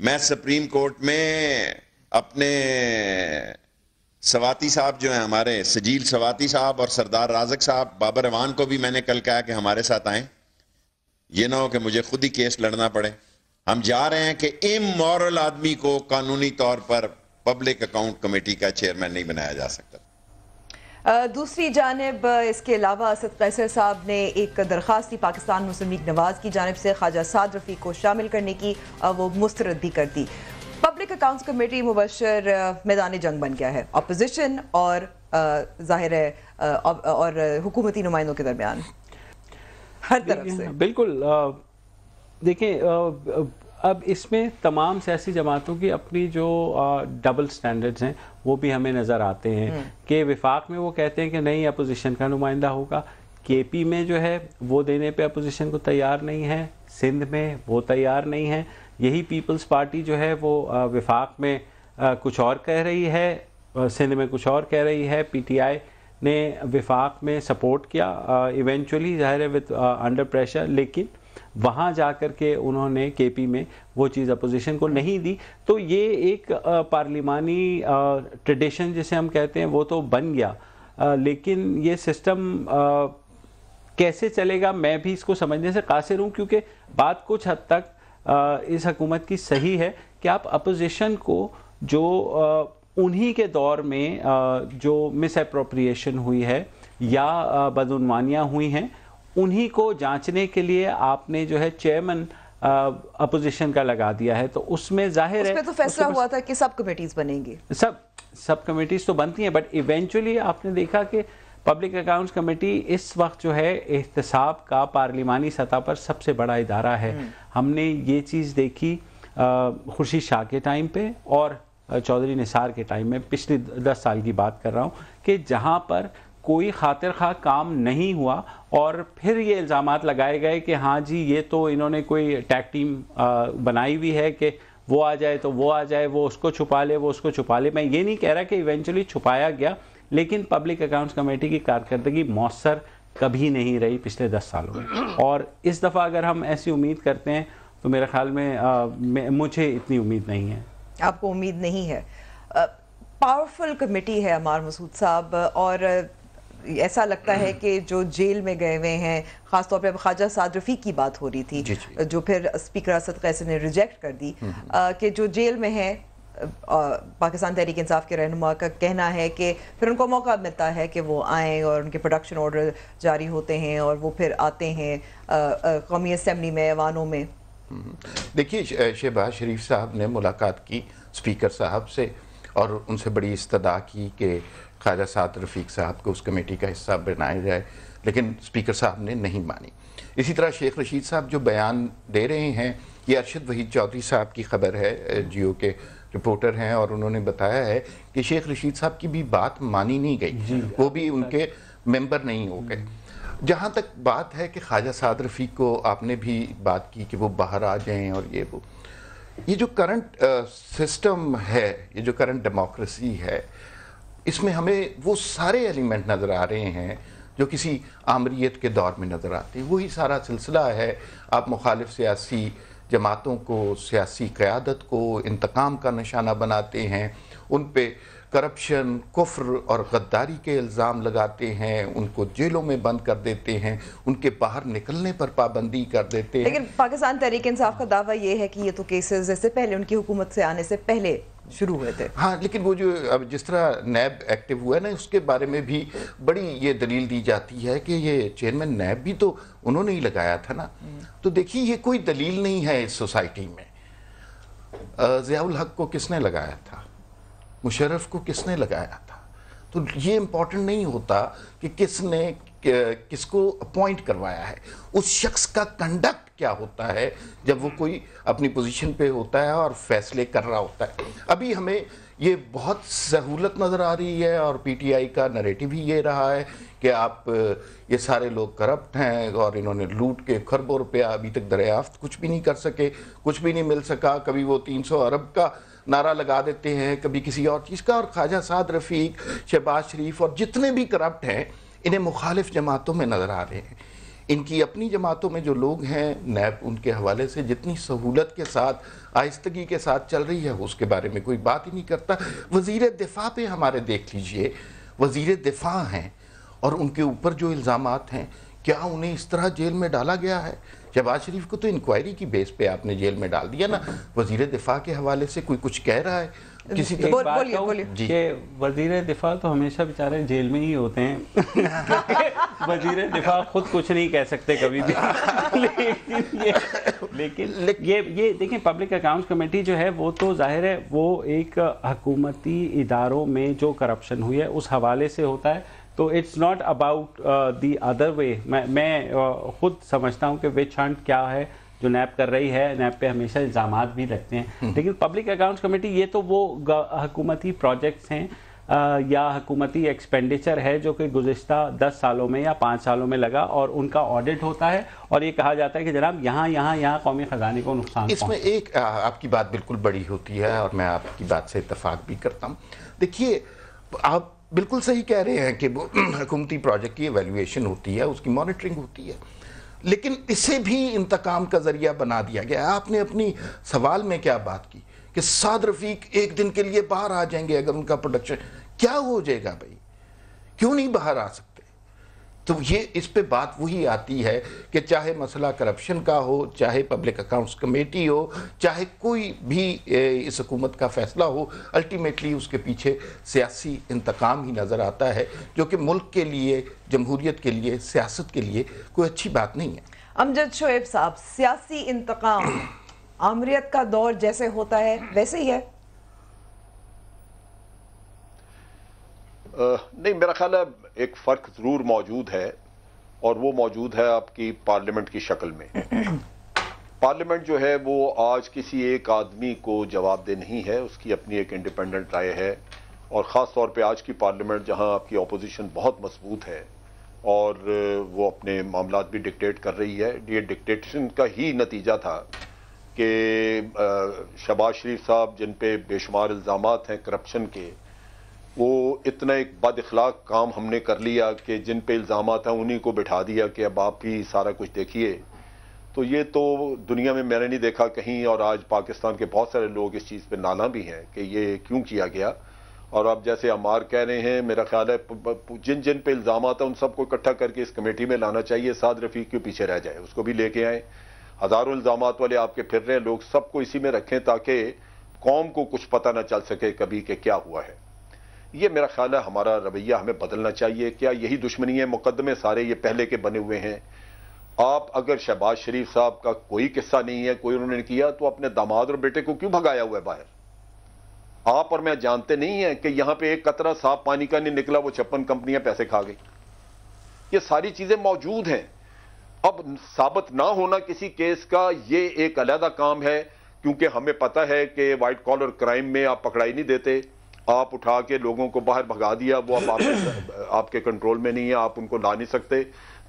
मैं सुप्रीम कोर्ट में अपने सवाती साहब जो हैं हमारे, सजील सवाती साहब और सरदार राजक साहब, बाबर अवान को भी मैंने कल कहा कि हमारे साथ आए। ये ना हो कि मुझे खुद ही केस लड़ना पड़े। हम जा रहे हैं कि इमोरल आदमी को कानूनी तौर पर पब्लिक अकाउंट कमेटी का चेयरमैन नहीं बनाया जा सकता। दूसरी जानब, इसके अलावा असद कैसर साहब ने एक दरख्वास्त दी पाकिस्तान मुस्लिम लीग नवाज़ की, जानब से ख्वाजा साद रफ़ी को शामिल करने की वो मुस्तरद भी कर दी। पब्लिक अकाउंट्स कमेटी मुबशर मैदान जंग बन गया है। अपोजिशन और ज़ाहिर है और और हुकूमती नुमाइंदों के दरमियान। हर तरफ़ से। बिल्कुल देखिए अब इसमें तमाम सियासी जमातों की अपनी जो डबल स्टैंडर्ड्स हैं वो भी हमें नज़र आते हैं। कि विफाक में वो कहते हैं कि नहीं अपोजिशन का नुमाइंदा होगा। के पी में जो है वो देने पे अपोजिशन को तैयार नहीं है। सिंध में वो तैयार नहीं है। यही पीपल्स पार्टी जो है वो विफाक में कुछ और कह रही है सिंध में कुछ और कह रही है। पीटीआई ने विफाक में सपोर्ट किया इवेंचुअली ज़ाहिर है विद अंडर प्रेशर लेकिन वहाँ जा कर के उन्होंने केपी में वो चीज़ अपोजिशन को नहीं दी। तो ये एक पार्लिमानी ट्रेडिशन जिसे हम कहते हैं वो तो बन गया। अ, लेकिन ये सिस्टम आ, कैसे चलेगा मैं भी इसको समझने से कासिर हूँ क्योंकि बात कुछ हद तक इस हकूमत की सही है कि आप अपोजिशन को जो उन्हीं के दौर में जो मिस अप्रोप्रिएशन हुई है या बदउनवानियाँ हुई हैं उन्हीं को जांचने के लिए आपने जो है चेयरमैन अपोजिशन का लगा दिया है। तो उसमें ज़ाहिर है तो फैसला हुआ था कि सब कमेटीज बनेंगी। सब सब कमेटीज तो बनती हैं बट इवेंचुअली आपने देखा कि पब्लिक अकाउंट्स कमेटी इस वक्त जो है एहतसाब का पार्लिमानी सतह पर सबसे बड़ा इदारा है। हमने ये चीज़ देखी खुर्शीद शाह के टाइम पे और चौधरी निसार के टाइम में। पिछले दस साल की बात कर रहा हूँ कि जहाँ पर कोई खातिर खा काम नहीं हुआ और फिर ये इल्ज़ाम लगाए गए कि हाँ जी ये तो इन्होंने कोई टैग टीम बनाई हुई है कि वो आ जाए तो वो आ जाए वो उसको छुपा ले वो उसको छुपा ले। मैं ये नहीं कह रहा कि इवेंचुअली छुपाया गया लेकिन पब्लिक अकाउंट्स कमेटी की कारकर्दगी मौसर कभी नहीं रही पिछले दस सालों में। और इस दफ़ा अगर हम ऐसी उम्मीद करते हैं तो मेरे ख्याल में मैं- मुझे इतनी उम्मीद नहीं है। आपको उम्मीद नहीं है। पावरफुल कमेटी है अमार मसूद साहब और ऐसा लगता है कि जो जेल में गए हुए हैं खासतौर पर ख्वाजा साद रफ़ी की बात हो रही थी जी, फिर स्पीकर असद कैसे ने रिजेक्ट कर दी कि जो जेल में है पाकिस्तान तहरीक इंसाफ के रहनुमा का कहना है कि फिर उनको मौका मिलता है कि वो आएँ और उनके प्रोडक्शन ऑर्डर जारी होते हैं और वो फिर आते हैं कौमी असम्बली में, ऐवानों में। देखिए शहबाज शरीफ साहब ने मुलाकात की स्पीकर साहब से और उनसे बड़ी इस्तदा की कि ख्वाजा साद रफ़ीक साहब को उस कमेटी का हिस्सा बनाया जाए, लेकिन स्पीकर साहब ने नहीं मानी। इसी तरह शेख रशीद साहब जो बयान दे रहे हैं, ये अरशद वहीद चौधरी साहब की खबर है जियो के रिपोर्टर हैं और उन्होंने बताया है कि शेख रशीद साहब की भी बात मानी नहीं गई। वो भी उनके मेंबर नहीं हो गए। जहाँ तक बात है कि ख्वाजा साद रफ़ीक को आपने भी बात की कि वो बाहर आ जाएँ और ये वो। ये जो करंट सिस्टम है ये जो करंट डेमोक्रेसी है इसमें हमें वो सारे एलिमेंट नज़र आ रहे हैं जो किसी आमरीत के दौर में नज़र आते हैं। वही सारा सिलसिला है। आप मुखालिफ सियासी जमातों को सियासी क़्यादत को इंतकाम का निशाना बनाते हैं उन पे करप्शन कुफ्र और गद्दारी के इल्ज़ाम लगाते हैं उनको जेलों में बंद कर देते हैं उनके बाहर निकलने पर पाबंदी कर देते हैं। लेकिन पाकिस्तान तहरीक इंसाफ का दावा यह है कि ये तो केसेस इससे पहले उनकी हुकूमत से आने से पहले शुरू हुए थे। हाँ लेकिन वो जो अब जिस तरह नैब एक्टिव हुआ है ना उसके बारे में भी बड़ी ये दलील दी जाती है कि ये चेयरमैन नैब भी तो उन्होंने ही लगाया था ना। तो देखिए ये कोई दलील नहीं है इस सोसाइटी में। ज़ियाउल हक को किसने लगाया था? मुशर्रफ को किसने लगाया था? तो ये इम्पोर्टेंट नहीं होता कि किसने किसको अपॉइंट करवाया है। उस शख्स का कंडक्ट क्या होता है, जब वो कोई अपनी पोजीशन पे होता है और फैसले कर रहा होता है। अभी हमें ये बहुत सहूलत नज़र आ रही है और पीटीआई का नरेटिव ही ये रहा है कि आप, ये सारे लोग करप्ट हैं और इन्होंने लूट के खरबों रुपया अभी तक दरियाफ्त कुछ भी नहीं कर सके, कुछ भी नहीं मिल सका। कभी वो 300 अरब का नारा लगा देते हैं कभी किसी और चीज़ का, और ख्वाजा साद रफ़ीक, शहबाज शरीफ और जितने भी करप्ट हैं, इन्हें मुखालिफ जमातों में नज़र आ रहे हैं। इनकी अपनी जमातों में जो लोग हैं, नैब उनके हवाले से जितनी सहूलत के साथ, आहिस्तगी के साथ चल रही है, उसके बारे में कोई बात ही नहीं करता। वज़ीर दिफा पे हमारे देख लीजिए। वज़ीर दिफा हैं, और उनके ऊपर जो इल्ज़ाम हैं, क्या उन्हें इस तरह जेल में डाला गया है? शहबाज शरीफ को तो इंक्वायरी की बेस पे आपने जेल में डाल दिया ना वज़ीर दिफा के हवाले से कोई कुछ कह रहा है? किसी एक बोल- बात बोलिए, बोलिए। जी। वज़ीर दिफा तो हमेशा बेचारे जेल में ही होते हैं। वज़ीर दिफा खुद कुछ नहीं कह सकते कभी भी। लेकिन ये लेकिन ये ये देखिए पब्लिक अकाउंट्स कमेटी जो है वो तो ज़ाहिर है वो एक हकूमती इदारों में जो करप्शन हुई है उस हवाले से होता है। तो it's not about the other way मैं मैं uh, खुद समझता हूँ कि विच हंट क्या है जो नैब कर रही है नैब पे हमेशा इल्ज़ाम भी लगते हैं। लेकिन पब्लिक अकाउंट्स कमेटी ये तो वो हकूमती प्रोजेक्ट्स हैं या हकूमती एक्सपेंडिचर है जो कि गुज्तर दस सालों में या पाँच सालों में लगा और उनका ऑडिट होता है और ये कहा जाता है कि जनाब यहाँ यहाँ यहाँ कौमी ख़जाने को नुकसान इसमें एक आ, आपकी बात बिल्कुल बड़ी होती है और मैं आपकी बात से इतफाक भी करता हूँ। देखिए आप बिल्कुल सही कह रहे हैं कि वो हुकूमती प्रोजेक्ट की एवेल्युएशन होती है उसकी मॉनिटरिंग होती है। लेकिन इसे भी इंतकाम का ज़रिया बना दिया गया आपने अपनी सवाल में क्या बात की कि साद रफीक एक दिन के लिए बाहर आ जाएँगे अगर उनका प्रोडक्शन क्या हो जाएगा भाई? क्यों नहीं बाहर आ सकते? तो ये इस पे बात वही आती है कि चाहे मसला करप्शन का हो चाहे पब्लिक अकाउंट्स कमेटी हो चाहे कोई भी इस हुकूमत का फैसला हो अल्टीमेटली उसके पीछे सियासी इंतकाम ही नज़र आता है जो कि मुल्क के लिए जमहूरियत के लिए सियासत के लिए कोई अच्छी बात नहीं है। अमजद शोएब साहब सियासी इंतकाम आमरीत का दौर जैसे होता है वैसे ही है? अ, नहीं मेरा ख्याल है एक फ़र्क ज़रूर मौजूद है और वो मौजूद है आपकी पार्लियामेंट की शक्ल में। पार्लियामेंट जो है वो आज किसी एक आदमी को जवाबदेह नहीं है उसकी अपनी एक इंडिपेंडेंट राय है और ख़ास तौर पे आज की पार्लियामेंट जहाँ आपकी अपोजिशन बहुत मज़बूत है और वो अपने मामला भी डिक्टेट कर रही है। ये डिक्टेशन का ही नतीजा था कि शबाज शरीफ साहब जिन पे बेशुमार इल्ज़ाम हैं करप्शन के वो इतना एक बद अखलाक काम हमने कर लिया कि जिन पे इल्ज़ाम हैं उन्हीं को बिठा दिया कि अब आप ही सारा कुछ देखिए। तो ये तो दुनिया में मैंने नहीं देखा कहीं और आज पाकिस्तान के बहुत सारे लोग इस चीज़ पे नाला भी हैं कि ये क्यों किया गया। और अब जैसे अमार कह रहे हैं, मेरा ख्याल है जिन जिन पे इल्ज़ाम हैं उन सबको इकट्ठा करके इस कमेटी में लाना चाहिए, साद रफीक के पीछे रह जाए, उसको भी लेके आए। हज़ारों इल्ज़ाम वाले आपके फिर रहे हैं, लोग सबको इसी में रखें ताकि कौम को कुछ पता ना चल सके कभी कि क्या हुआ है। ये मेरा ख्याल है हमारा रवैया हमें बदलना चाहिए। क्या यही दुश्मनी है? मुकदमे सारे ये पहले के बने हुए हैं। आप अगर शहबाज शरीफ साहब का कोई किस्सा नहीं है, कोई उन्होंने किया तो अपने दामाद और बेटे को क्यों भगाया हुआ है बाहर? आप और मैं जानते नहीं है कि यहाँ पे एक कतरा साफ़ पानी का नहीं निकला, वो छप्पन कंपनियाँ पैसे खा गई। ये सारी चीज़ें मौजूद हैं। अब साबित ना होना किसी केस का, ये एक अलहदा काम है, क्योंकि हमें पता है कि व्हाइट कॉलर क्राइम में आप पकड़ाई नहीं देते। आप उठा के लोगों को बाहर भगा दिया वो अब आपके, आपके कंट्रोल में नहीं है आप उनको ला नहीं सकते।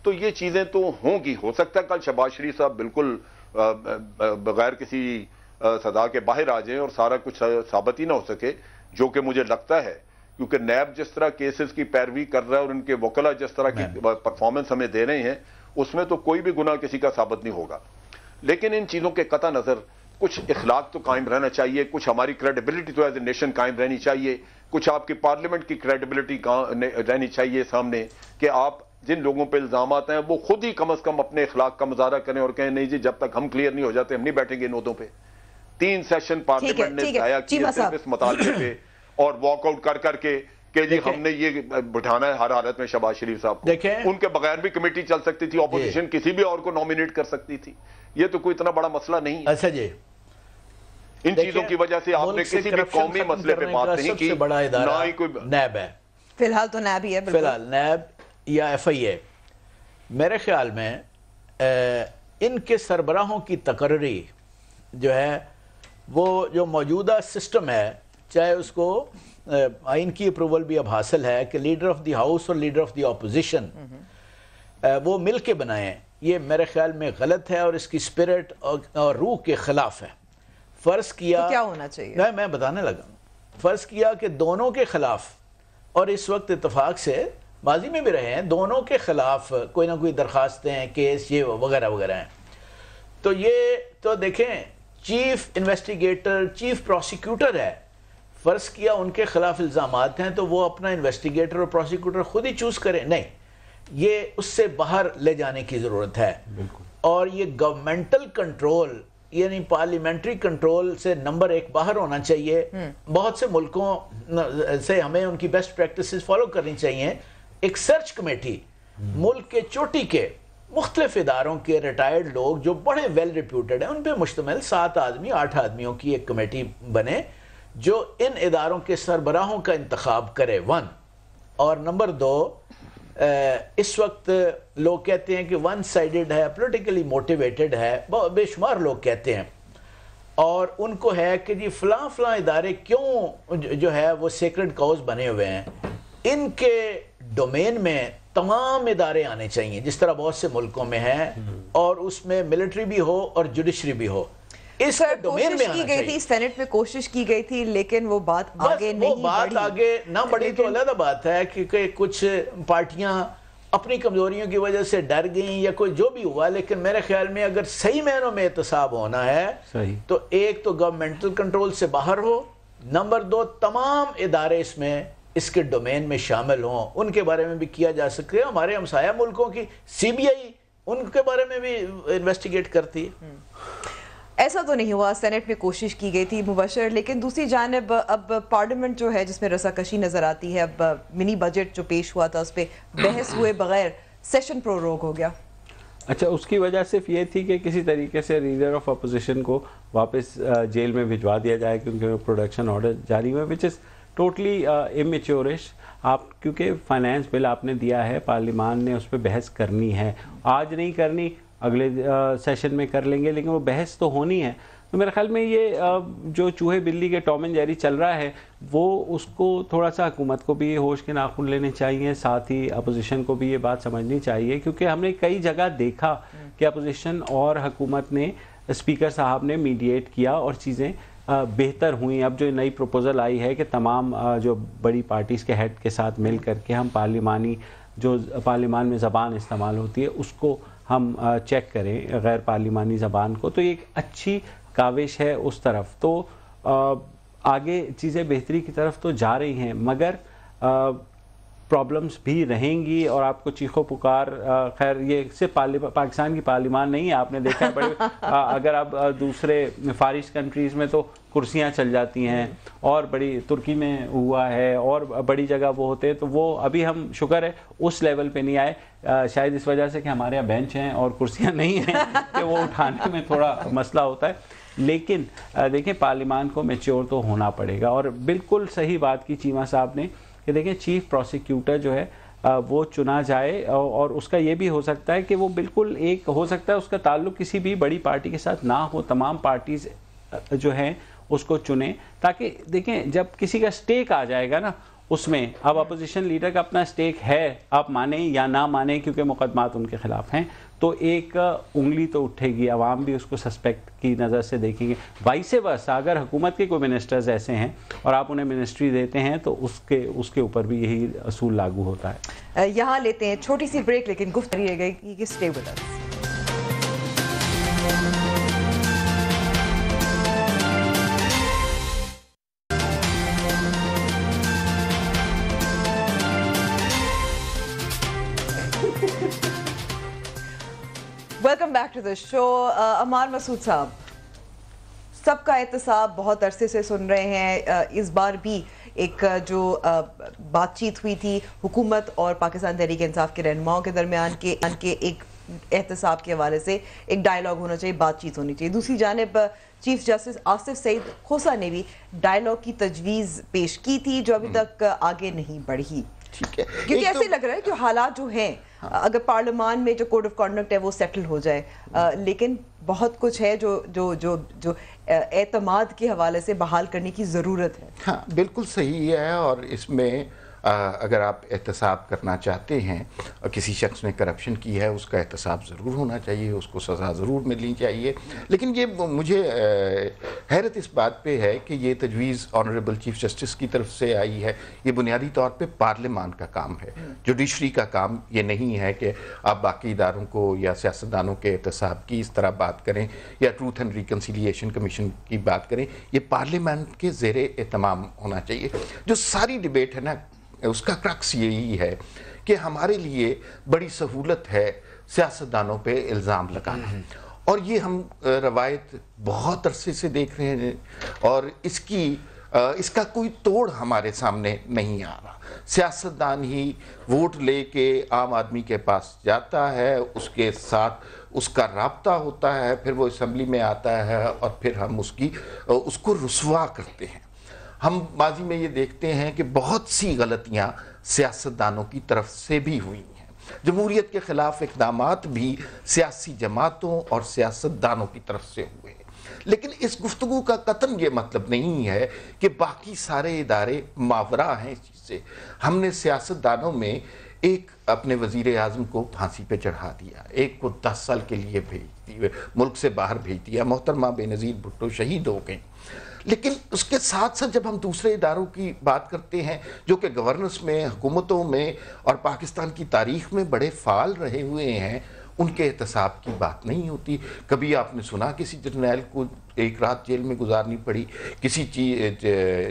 तो ये चीज़ें तो होंगी हो सकता है कल शहबाज शरीफ साहब बिल्कुल बगैर किसी सदा के बाहर आ जाएँ और सारा कुछ साबित ही ना हो सके जो कि मुझे लगता है। क्योंकि नैब जिस तरह केसेस की पैरवी कर रहा है और उनके वकला जिस तरह की परफॉर्मेंस हमें दे रहे हैं उसमें तो कोई भी गुना किसी का साबित नहीं होगा। लेकिन इन चीज़ों के कता नज़र कुछ इखलाक तो कायम रहना चाहिए कुछ हमारी क्रेडिबिलिटी तो एज ए नेशन कायम रहनी चाहिए कुछ आपकी पार्लियामेंट की क्रेडिबिलिटी रहनी चाहिए सामने कि आप जिन लोगों पर इल्ज़ाम आते हैं वो खुद ही कम अज कम अपने इखलाक का मुजाहरा करें और कहें नहीं जी जब तक हम क्लियर नहीं हो जाते हम नहीं बैठेंगे नोटों पर तीन सेशन पार्लियामेंट ने तय किया सिर्फ़ इस मुताले पे और वॉकआउट कर करके कि जी हमने ये बिठाना है हर हालत में शबाज शरीफ साहब देखें। उनके बगैर भी कमेटी चल सकती थी ऑपोजिशन किसी भी और को नॉमिनेट कर सकती थी। ये तो कोई इतना बड़ा मसला नहीं है। अच्छा जी। इन चीज़ों की वजह से आपने किसी भी कौमी मसले पे बात नहीं की। बड़ा ही कोई नैब है। फ़िलहाल तो नैब ही है फ़िलहाल नैब या एफ़ आई ए मेरे ख्याल में इनके सरबराहों की तकर्री जो है वो जो मौजूदा सिस्टम है चाहे उसको आइन की अप्रूवल भी अब हासिल है कि लीडर ऑफ़ द हाउस और लीडर ऑफ़ द ऑपोजिशन वो मिल के बनाए। ये मेरे ख्याल में गलत है और इसकी स्पिरिट और, और रूह के खिलाफ है। फ़र्ज़ किया तो क्या होना चाहिए? मैं मैं बताने लगा फ़र्ज़ किया कि दोनों के खिलाफ और इस वक्त इतफाक से माजी में भी रहे हैं दोनों के खिलाफ कोई ना कोई दरखास्तें केस ये वगैरह वगैरह हैं। तो ये तो देखें चीफ इन्वेस्टिगेटर चीफ प्रोसिक्यूटर है फ़र्ज़ किया उनके खिलाफ इल्ज़ाम हैं तो वो अपना इन्वेस्टिगेटर और प्रोसिक्यूटर खुद ही चूज़ करें। नहीं ये उससे बाहर ले जाने की ज़रूरत है। और ये गवर्नमेंटल कंट्रोल यानी पार्लियामेंट्री कंट्रोल से नंबर एक बाहर होना चाहिए। हम्म। बहुत से मुल्कों से हमें उनकी बेस्ट प्रैक्टिस फॉलो करनी चाहिए। एक सर्च कमेटी हम्म। मुल्क के चोटी के मुख्तलिफ़ इदारों के रिटायर्ड लोग जो बड़े वेल रिप्यूटेड हैं उन पर मुश्तमिल सात आदमी आठ आदमियों की एक कमेटी बने। जो इन इदारों के सरबराहों का इंतखब करे वन और नंबर दो इस वक्त लोग कहते हैं कि वन साइडेड है पोलिटिकली मोटिवेटेड है बेशुमार लोग कहते हैं। और उनको है कि जी फलां फलां इदारे क्यों जो है वो सेक्रेट काउज बने हुए हैं। इनके डोमेन में तमाम इदारे आने चाहिए जिस तरह बहुत से मुल्कों में है हम्म। और उसमें मिलिट्री भी हो और जुडिशरी भी हो। इस डोमेन में की गई थी सेनेट में कोशिश की गई थी लेकिन वो बात आगे नहीं वो बात बढ़ी। आगे ना बढ़ी तो अलग बात है क्योंकि कुछ पार्टियाँ अपनी कमजोरियों की वजह से डर गई या कोई जो भी हुआ लेकिन मेरे ख्याल में अगर सही महीनों में एहतसाब होना है सही। तो एक तो गवर्नमेंटल कंट्रोल से बाहर हो। नंबर दो तमाम इदारे इसमें इसके डोमेन में शामिल हों। उनके बारे में भी किया जा सकते हमारे हमसाया मुल्कों की सीबीआई उनके बारे में भी इन्वेस्टिगेट करती है। हम्म। ऐसा तो नहीं हुआ। सेनेट में कोशिश की गई थी मुबशर, लेकिन दूसरी जानब अब पार्लियामेंट जो है, जिसमें रसाकशी नज़र आती है, अब मिनी बजट जो पेश हुआ था उस पर बहस हुए बगैर सेशन प्रोरोग हो गया। अच्छा उसकी वजह सिर्फ़ ये थी कि किसी तरीके से लीडर ऑफ़ अपोजिशन को वापस जेल में भिजवा दिया जाए, क्योंकि प्रोडक्शन ऑर्डर जारी हुए विच इज़ टोटली इमेच्योरिश आप, क्योंकि फाइनेंस बिल आपने दिया है पार्लियामान ने उस पर बहस करनी है। आज नहीं करनी अगले सेशन में कर लेंगे लेकिन वो बहस तो होनी है। तो मेरे ख्याल में ये जो चूहे बिल्ली के टॉम एंड जेरी चल रहा है वो उसको थोड़ा सा हुकूमत को भी होश के नाखून लेने चाहिए साथ ही अपोजिशन को भी ये बात समझनी चाहिए क्योंकि हमने कई जगह देखा कि अपोजिशन और हुकूमत ने स्पीकर साहब ने मीडिएट किया और चीज़ें बेहतर हुई। अब जो नई प्रपोज़ल आई है कि तमाम जो बड़ी पार्टीज़ के हेड के साथ मिल करके हम पार्लिमानी जो पार्लिमान में ज़बान इस्तेमाल होती है उसको हम चेक करें गैर पार्लिमानी ज़बान को तो एक अच्छी काविश है उस तरफ़। तो आगे चीज़ें बेहतरी की तरफ़ तो जा रही हैं, मगर प्रॉब्लम्स भी रहेंगी और आपको चीखो पुकार खैर ये सिर्फ़ पाकिस्तान की पार्लिमान नहीं है आपने देखा है बड़े अगर आप दूसरे फारिश कंट्रीज़ में तो कुर्सियाँ चल जाती हैं और बड़ी तुर्की में हुआ है और बड़ी जगह वो होते हैं तो वो अभी हम शुक्र है उस लेवल पे नहीं आए। शायद इस वजह से कि हमारे यहाँ बेंच हैं और कुर्सियाँ नहीं हैं कि वो उठाने में थोड़ा मसला होता है। लेकिन देखिए पार्लिमान को मेच्योर तो होना पड़ेगा और बिल्कुल सही बात की चीमा साहब ने कि देखिए चीफ प्रोसिक्यूटर जो है वो चुना जाए और उसका ये भी हो सकता है कि वो बिल्कुल एक, हो सकता है उसका ताल्लुक किसी भी बड़ी पार्टी के साथ ना हो, तमाम पार्टीज़ जो हैं, उसको चुने। ताकि देखें जब किसी का स्टेक आ जाएगा ना उसमें। अब अपोजिशन लीडर का अपना स्टेक है, आप माने या ना माने, क्योंकि मुकदमात उनके खिलाफ हैं तो एक उंगली तो उठेगी अवाम भी उसको सस्पेक्ट की नज़र से देखेंगे। वाइसे बस अगर हुकूमत के कोई मिनिस्टर्स ऐसे हैं और आप उन्हें मिनिस्ट्री देते हैं तो उसके उसके ऊपर भी यही असूल लागू होता है। यहाँ लेते हैं, छोटी सी ब्रेक लेकिन गुफ्त रही stay welcome back to the show Aman Masood साहब सबका एहतसाब बहुत अरसे से सुन रहे हैं। Uh, इस बार भी एक uh, जो uh, बातचीत हुई थी हुकूमत और पाकिस्तान तहरीक इंसाफ के रहनुमाओं के दरमियान के के एक एहतसाब के हवाले से एक डायलॉग होना चाहिए बातचीत होनी चाहिए। दूसरी जानब चीफ जस्टिस आसिफ सईद खोसा ने भी डायलॉग की तजवीज़ पेश की थी जो अभी तक आगे नहीं बढ़ी। ठीक है। क्योंकि तो- ऐसे लग रहा है कि हालात जो हैं अगर पार्लियामान में जो कोड ऑफ़ कॉन्डक्ट है वो सेटल हो जाए आ, लेकिन बहुत कुछ है जो जो जो जो एतमाद के हवाले से बहाल करने की ज़रूरत है। हाँ बिल्कुल सही है और इसमें अगर आप एहतसाब करना चाहते हैं, और किसी शख्स ने करप्शन की है, उसका एहतसाब ज़रूर होना चाहिए, उसको सज़ा ज़रूर मिलनी चाहिए। लेकिन ये मुझे हैरत इस बात पे है कि ये तजवीज़ ऑनरेबल चीफ जस्टिस की तरफ़ से आई है। ये बुनियादी तौर पे पार्लियामान का काम है। जुडिशरी का काम ये नहीं है कि आप बाकी इदारों को या सियासतदानों के एहतसाब की इस तरह बात करें, या ट्रूथ एंड रिकन्सिलियेशन कमीशन की बात करें। ये पार्लियामेंट के जेर एहतमाम होना चाहिए। जो सारी डिबेट है ना उसका क्रक्स यही है कि हमारे लिए बड़ी सहूलत है सियासतदानों पे इल्ज़ाम लगाना। और ये हम रवायत बहुत अरसे से देख रहे हैं और इसकी इसका कोई तोड़ हमारे सामने नहीं आ रहा। सियासतदान ही वोट लेके आम आदमी के पास जाता है उसके साथ उसका रबता होता है फिर वो असम्बली में आता है और फिर हम उसकी उसको रुसवा करते हैं। हम माजी में ये देखते हैं कि बहुत सी गलतियाँ सियासतदानों की तरफ़ से भी हुई हैं। जमहूरियत के खिलाफ इकदाम भी सियासी जमातों और सियासतदानों की तरफ़ से हुए हैं। लेकिन इस गुफ्तु का कतन ये मतलब नहीं है कि बाकी सारे इदारे मावरा हैं इस चीज़ से। हमने सियासतदानों में एक अपने वज़ीर अजम को फांसी पे चढ़ा दिया, एक को दस साल के लिए भेज दिए, मुल्क से बाहर भेज दिया। मोहतरमा बेनज़ीर, भुट्टो शहीद हो गए। लेकिन उसके साथ साथ जब हम दूसरे इदारों की बात करते हैं, जो कि गवर्नेंस में, हुकूमतों में और पाकिस्तान की तारीख में बड़े फाल रहे हुए हैं, उनके एहतसाब की बात नहीं होती। कभी आपने सुना किसी जर्नैल को एक रात जेल में गुजारनी पड़ी, किसी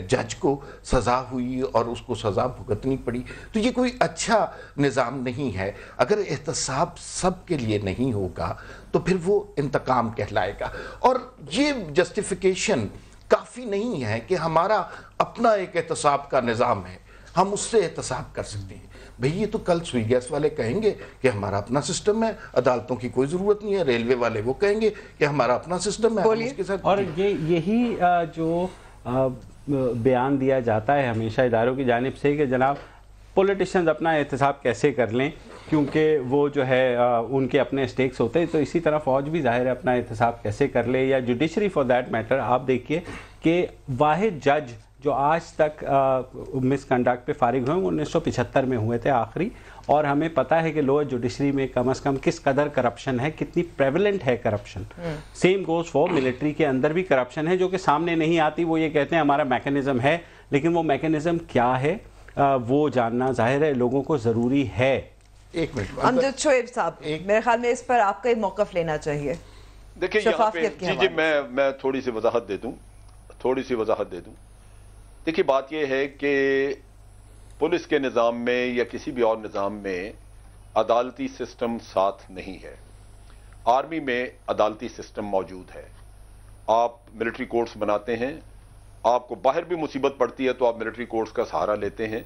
जज को सज़ा हुई और उसको सज़ा भुगतनी पड़ी? तो ये कोई अच्छा निज़ाम नहीं है। अगर एहतसाब सब के लिए नहीं होगा तो फिर वो इंतकाम कहलाएगा। और ये जस्टिफिकेशन काफ़ी नहीं है कि हमारा अपना एक एहतसाब का निज़ाम है। हम उससे एहतसाब कर सकते हैं। भाई ये तो कल सुई गैस वाले कहेंगे कि हमारा अपना सिस्टम है अदालतों की कोई ज़रूरत नहीं है रेलवे वाले वो कहेंगे कि हमारा अपना सिस्टम है उसके साथ और ये यही जो बयान दिया जाता है हमेशा इदारों की जानब से कि जनाब पॉलिटिशियंस अपना एहतसाब कैसे कर लें क्योंकि वो जो है उनके अपने स्टेक्स होते हैं तो इसी तरह फौज भी ज़ाहिर है अपना एहतसाब कैसे कर ले या जुडिशरी फॉर दैट मैटर आप देखिए कि वाहिद जज जो आज तक मिसकंडक्ट पे फारिग हुए उन्नीस सौ पिछहत्तर में हुए थे आखिरी और हमें पता है कि लोअर जुडिशरी में कम अज़ कम किस कदर करप्शन है कितनी प्रेवलेंट है corruption same goes for military के अंदर भी करप्शन है जो कि सामने नहीं आती वो ये कहते हैं हमारा मैकेनिज्म है लेकिन वो मैकेनिज्म क्या है अ, वो जानना ज़ाहिर है लोगों को ज़रूरी है। एक मिनट अमजद शोएब साहब मेरे ख्याल में इस पर आपका एक मौकफ लेना चाहिए। देखिए यहाँ पे जी जी मैं मैं थोड़ी सी वजाहत दे दूँ थोड़ी सी वजाहत दे दूँ। देखिए बात यह है कि पुलिस के निज़ाम में या किसी भी और निज़ाम में अदालती सिस्टम साथ नहीं है। आर्मी में अदालती सिस्टम मौजूद है। आप मिलिट्री कोर्ट्स बनाते हैं आपको बाहर भी मुसीबत पड़ती है तो आप मिलिट्री कोर्ट्स का सहारा लेते हैं।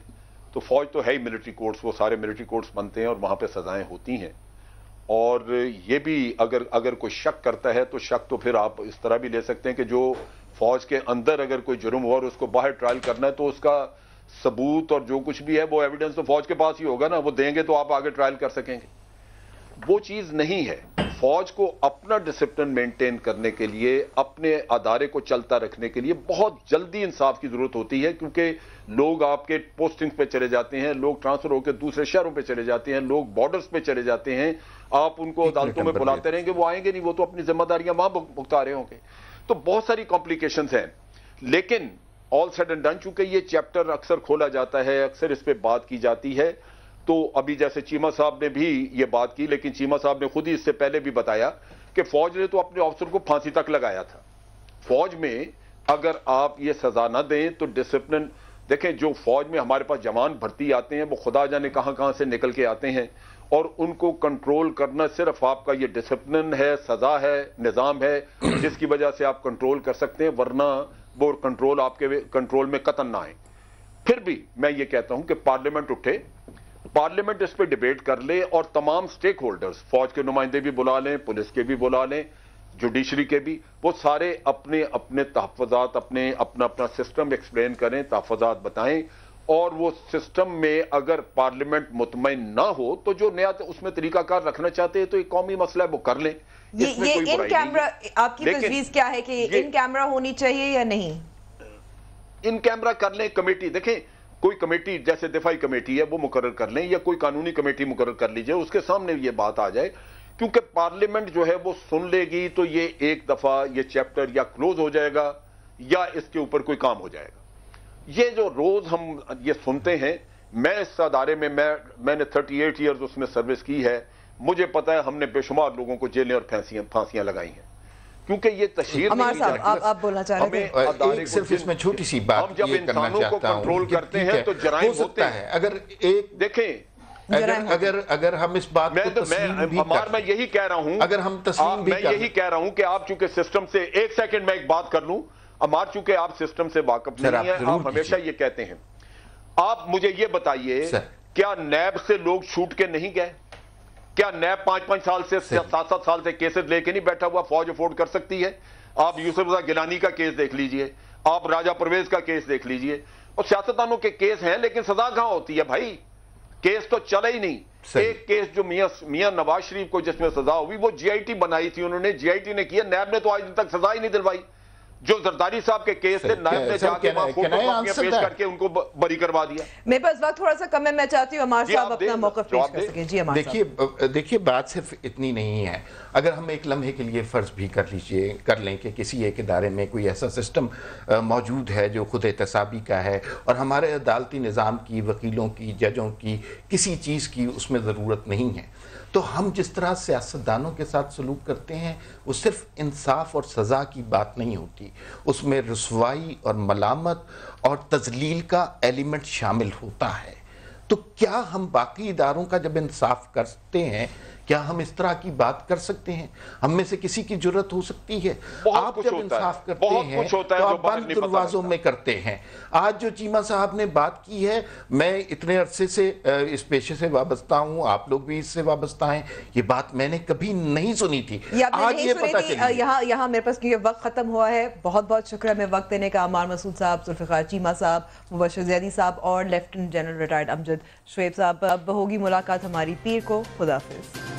तो फौज तो है ही मिलिट्री कोर्ट्स वो सारे मिलिट्री कोर्ट्स बनते हैं और वहाँ पे सजाएँ होती हैं। और ये भी अगर अगर कोई शक करता है तो शक तो फिर आप इस तरह भी ले सकते हैं कि जो फौज के अंदर अगर कोई जुर्म हुआ और उसको बाहर ट्रायल करना है तो उसका सबूत और जो कुछ भी है, वो एविडेंस तो फौज के पास ही होगा ना। वो देंगे तो आप आगे ट्रायल कर सकेंगे। वो चीज़ नहीं है। फौज को अपना डिसिप्लिन मेंटेन करने के लिए अपने अदारे को चलता रखने के लिए बहुत जल्दी इंसाफ की ज़रूरत होती है क्योंकि लोग आपके पोस्टिंग पे चले जाते हैं लोग ट्रांसफ़र होकर दूसरे शहरों पे चले जाते हैं लोग बॉर्डर्स पे चले जाते हैं। आप उनको अदालतों में बुलाते रहेंगे वो आएँगे नहीं वो तो अपनी जिम्मेदारियाँ वहाँ भुगता रहे होंगे। तो बहुत सारी कॉम्प्लिकेशन हैं। लेकिन ऑल सडन डन चूँकि ये चैप्टर अक्सर खोला जाता है अक्सर इस पर बात की जाती है तो अभी जैसे चीमा साहब ने भी ये बात की, लेकिन चीमा साहब ने खुद ही इससे पहले भी बताया कि फौज ने तो अपने ऑफिसर को फांसी तक लगाया था। फौज में अगर आप ये सजा ना दें तो डिसिप्लिन देखें, जो फौज में हमारे पास जवान भर्ती आते हैं, वो खुदा जाने कहाँ कहाँ से निकल के आते हैं, और उनको कंट्रोल करना सिर्फ़ आपका ये डिसिप्लिन है, सजा है, निज़ाम है, जिसकी वजह से आप कंट्रोल कर सकते हैं, वरना वो कंट्रोल आपके कंट्रोल में कतन ना आए। फिर भी मैं ये कहता हूँ कि पार्लियामेंट उठे पार्लियामेंट इस पर डिबेट कर ले और तमाम स्टेक होल्डर्स फौज के नुमाइंदे भी बुला लें पुलिस के भी बुला लें जुडिशरी के भी वो सारे अपने अपने तहफात अपने अपना अपना सिस्टम एक्सप्लेन करें तहफात बताएँ। और वो सिस्टम में अगर पार्लियामेंट मुतमिन ना हो तो जो नया तो उसमें तरीकाकार रखना चाहते हैं तो एक कौमी मसला है वो कर लें। ये ये कोई इन कैमरा। आपकी तजवीज क्या है कि इन कैमरा होनी चाहिए या नहीं? इन कैमरा कर लें कमेटी। देखें कोई कमेटी, जैसे दिफाई कमेटी है, वो मुकर कर लें, या कोई कानूनी कमेटी मुकर कर लीजिए, उसके सामने ये बात आ जाए, क्योंकि पार्लियामेंट जो है वो सुन लेगी तो ये एक दफ़ा ये चैप्टर या क्लोज हो जाएगा, या इसके ऊपर कोई काम हो जाएगा। ये जो रोज हम ये सुनते हैं, मैं इस अदारे में, मैं, मैंने 38 इयर्स उसमें सर्विस की है, मुझे पता है हमने बेशुमार लोगों को जेलें और फांसियाँ फांसियाँ लगाई हैं। क्योंकि ये तशहीर साहब, आप- आप बोलना चाह रहे को सिर्फ़ इसमें छोटी सी बात हम जब इंसानों को कंट्रोल करते हैं तो जराइम हो होते सकता है। अगर एक देखें अगर अगर अगर हम इस बात मैं को तो मैं भी अमार कर मैं यही कह रहा हूँ। अगर हम तस्लीम भी मैं कर- यही कह रहा हूँ कि आप चूँकि सिस्टम से एक सेकंड में एक बात कर लूँ। अमार चूँकि आप सिस्टम से वाकफ नहीं आप है आप हमेशा ये कहते हैं। आप मुझे ये बताइए क्या नैब से लोग छूट के नहीं गए? क्या नैब पाँच पाँच साल से सात सात साल से केसेस लेके नहीं बैठा हुआ फौज अफोर्ड कर सकती है? आप यूसुफ रजा गिलानी का केस देख लीजिए आप राजा परवेज का केस देख लीजिए। और सियासतदानों के केस हैं लेकिन सजा कहाँ होती है भाई? केस तो चला ही नहीं। एक केस जो मियाँ मियाँ नवाज़ शरीफ को जिसमें सजा हुई वो जीआईटी बनाई थी उन्होंने। जीआईटी ने किया नैब ने तो आज दिन तक सजा ही नहीं दिलवाई। जो जरदारी साहब के केस थे नायब ने जाके वहाँ फ़ोटो answer पेश करके उनको बरी करवा दिया। मेरे पास वक्त थोड़ा सा कम है मैं चाहती हूँ अमार साहब अपना दें, मौका पेश कर। सकें। जी अमार देखिए देखिए बात सिर्फ़ इतनी नहीं है। अगर हम एक लम्हे के लिए फ़र्ज़ भी कर लीजिए कर लें कि किसी एक इदारे में कोई ऐसा सिस्टम मौजूद है जो खुद एहतसाबी का है और हमारे अदालती निज़ाम की वकीलों की जजों की किसी चीज़ की उसमें ज़रूरत नहीं है। तो हम जिस तरह सियासतदानों के साथ सलूक करते हैं, वो सिर्फ़ इंसाफ और सज़ा की बात नहीं होती। उसमें रसवाई और मलामत और तजलील का एलिमेंट शामिल होता है। तो क्या हम बाकी इदारों का जब इंसाफ करते हैं क्या हम इस तरह की बात कर सकते हैं? हम में से किसी की ज़रूरत हो सकती है। आप जब इंसाफ करते हैं कुछ होता है तो आप बंद दरवाजों में करते हैं। आज जो चीमा साहब ने बात की है मैं इतने अरसे से इस पेशे से वाबस्ता हूँ आप लोग भी इससे वाबस्ता हैं। ये बात मैंने कभी नहीं सुनी थी। आज ये पता थी, चली यहाँ यहाँ मेरे पास क्योंकि वक्त खत्म हुआ है। बहुत बहुत शुक्रिया मैं वक्त देने का। अमार मसूद साहब जुल्फ़िकार चीमा साहब मुबशर जैदी साहब और lieutenant general retired Amjad Shoaib साहब। अब होगी मुलाकात हमारी पीर को। खुदाफिज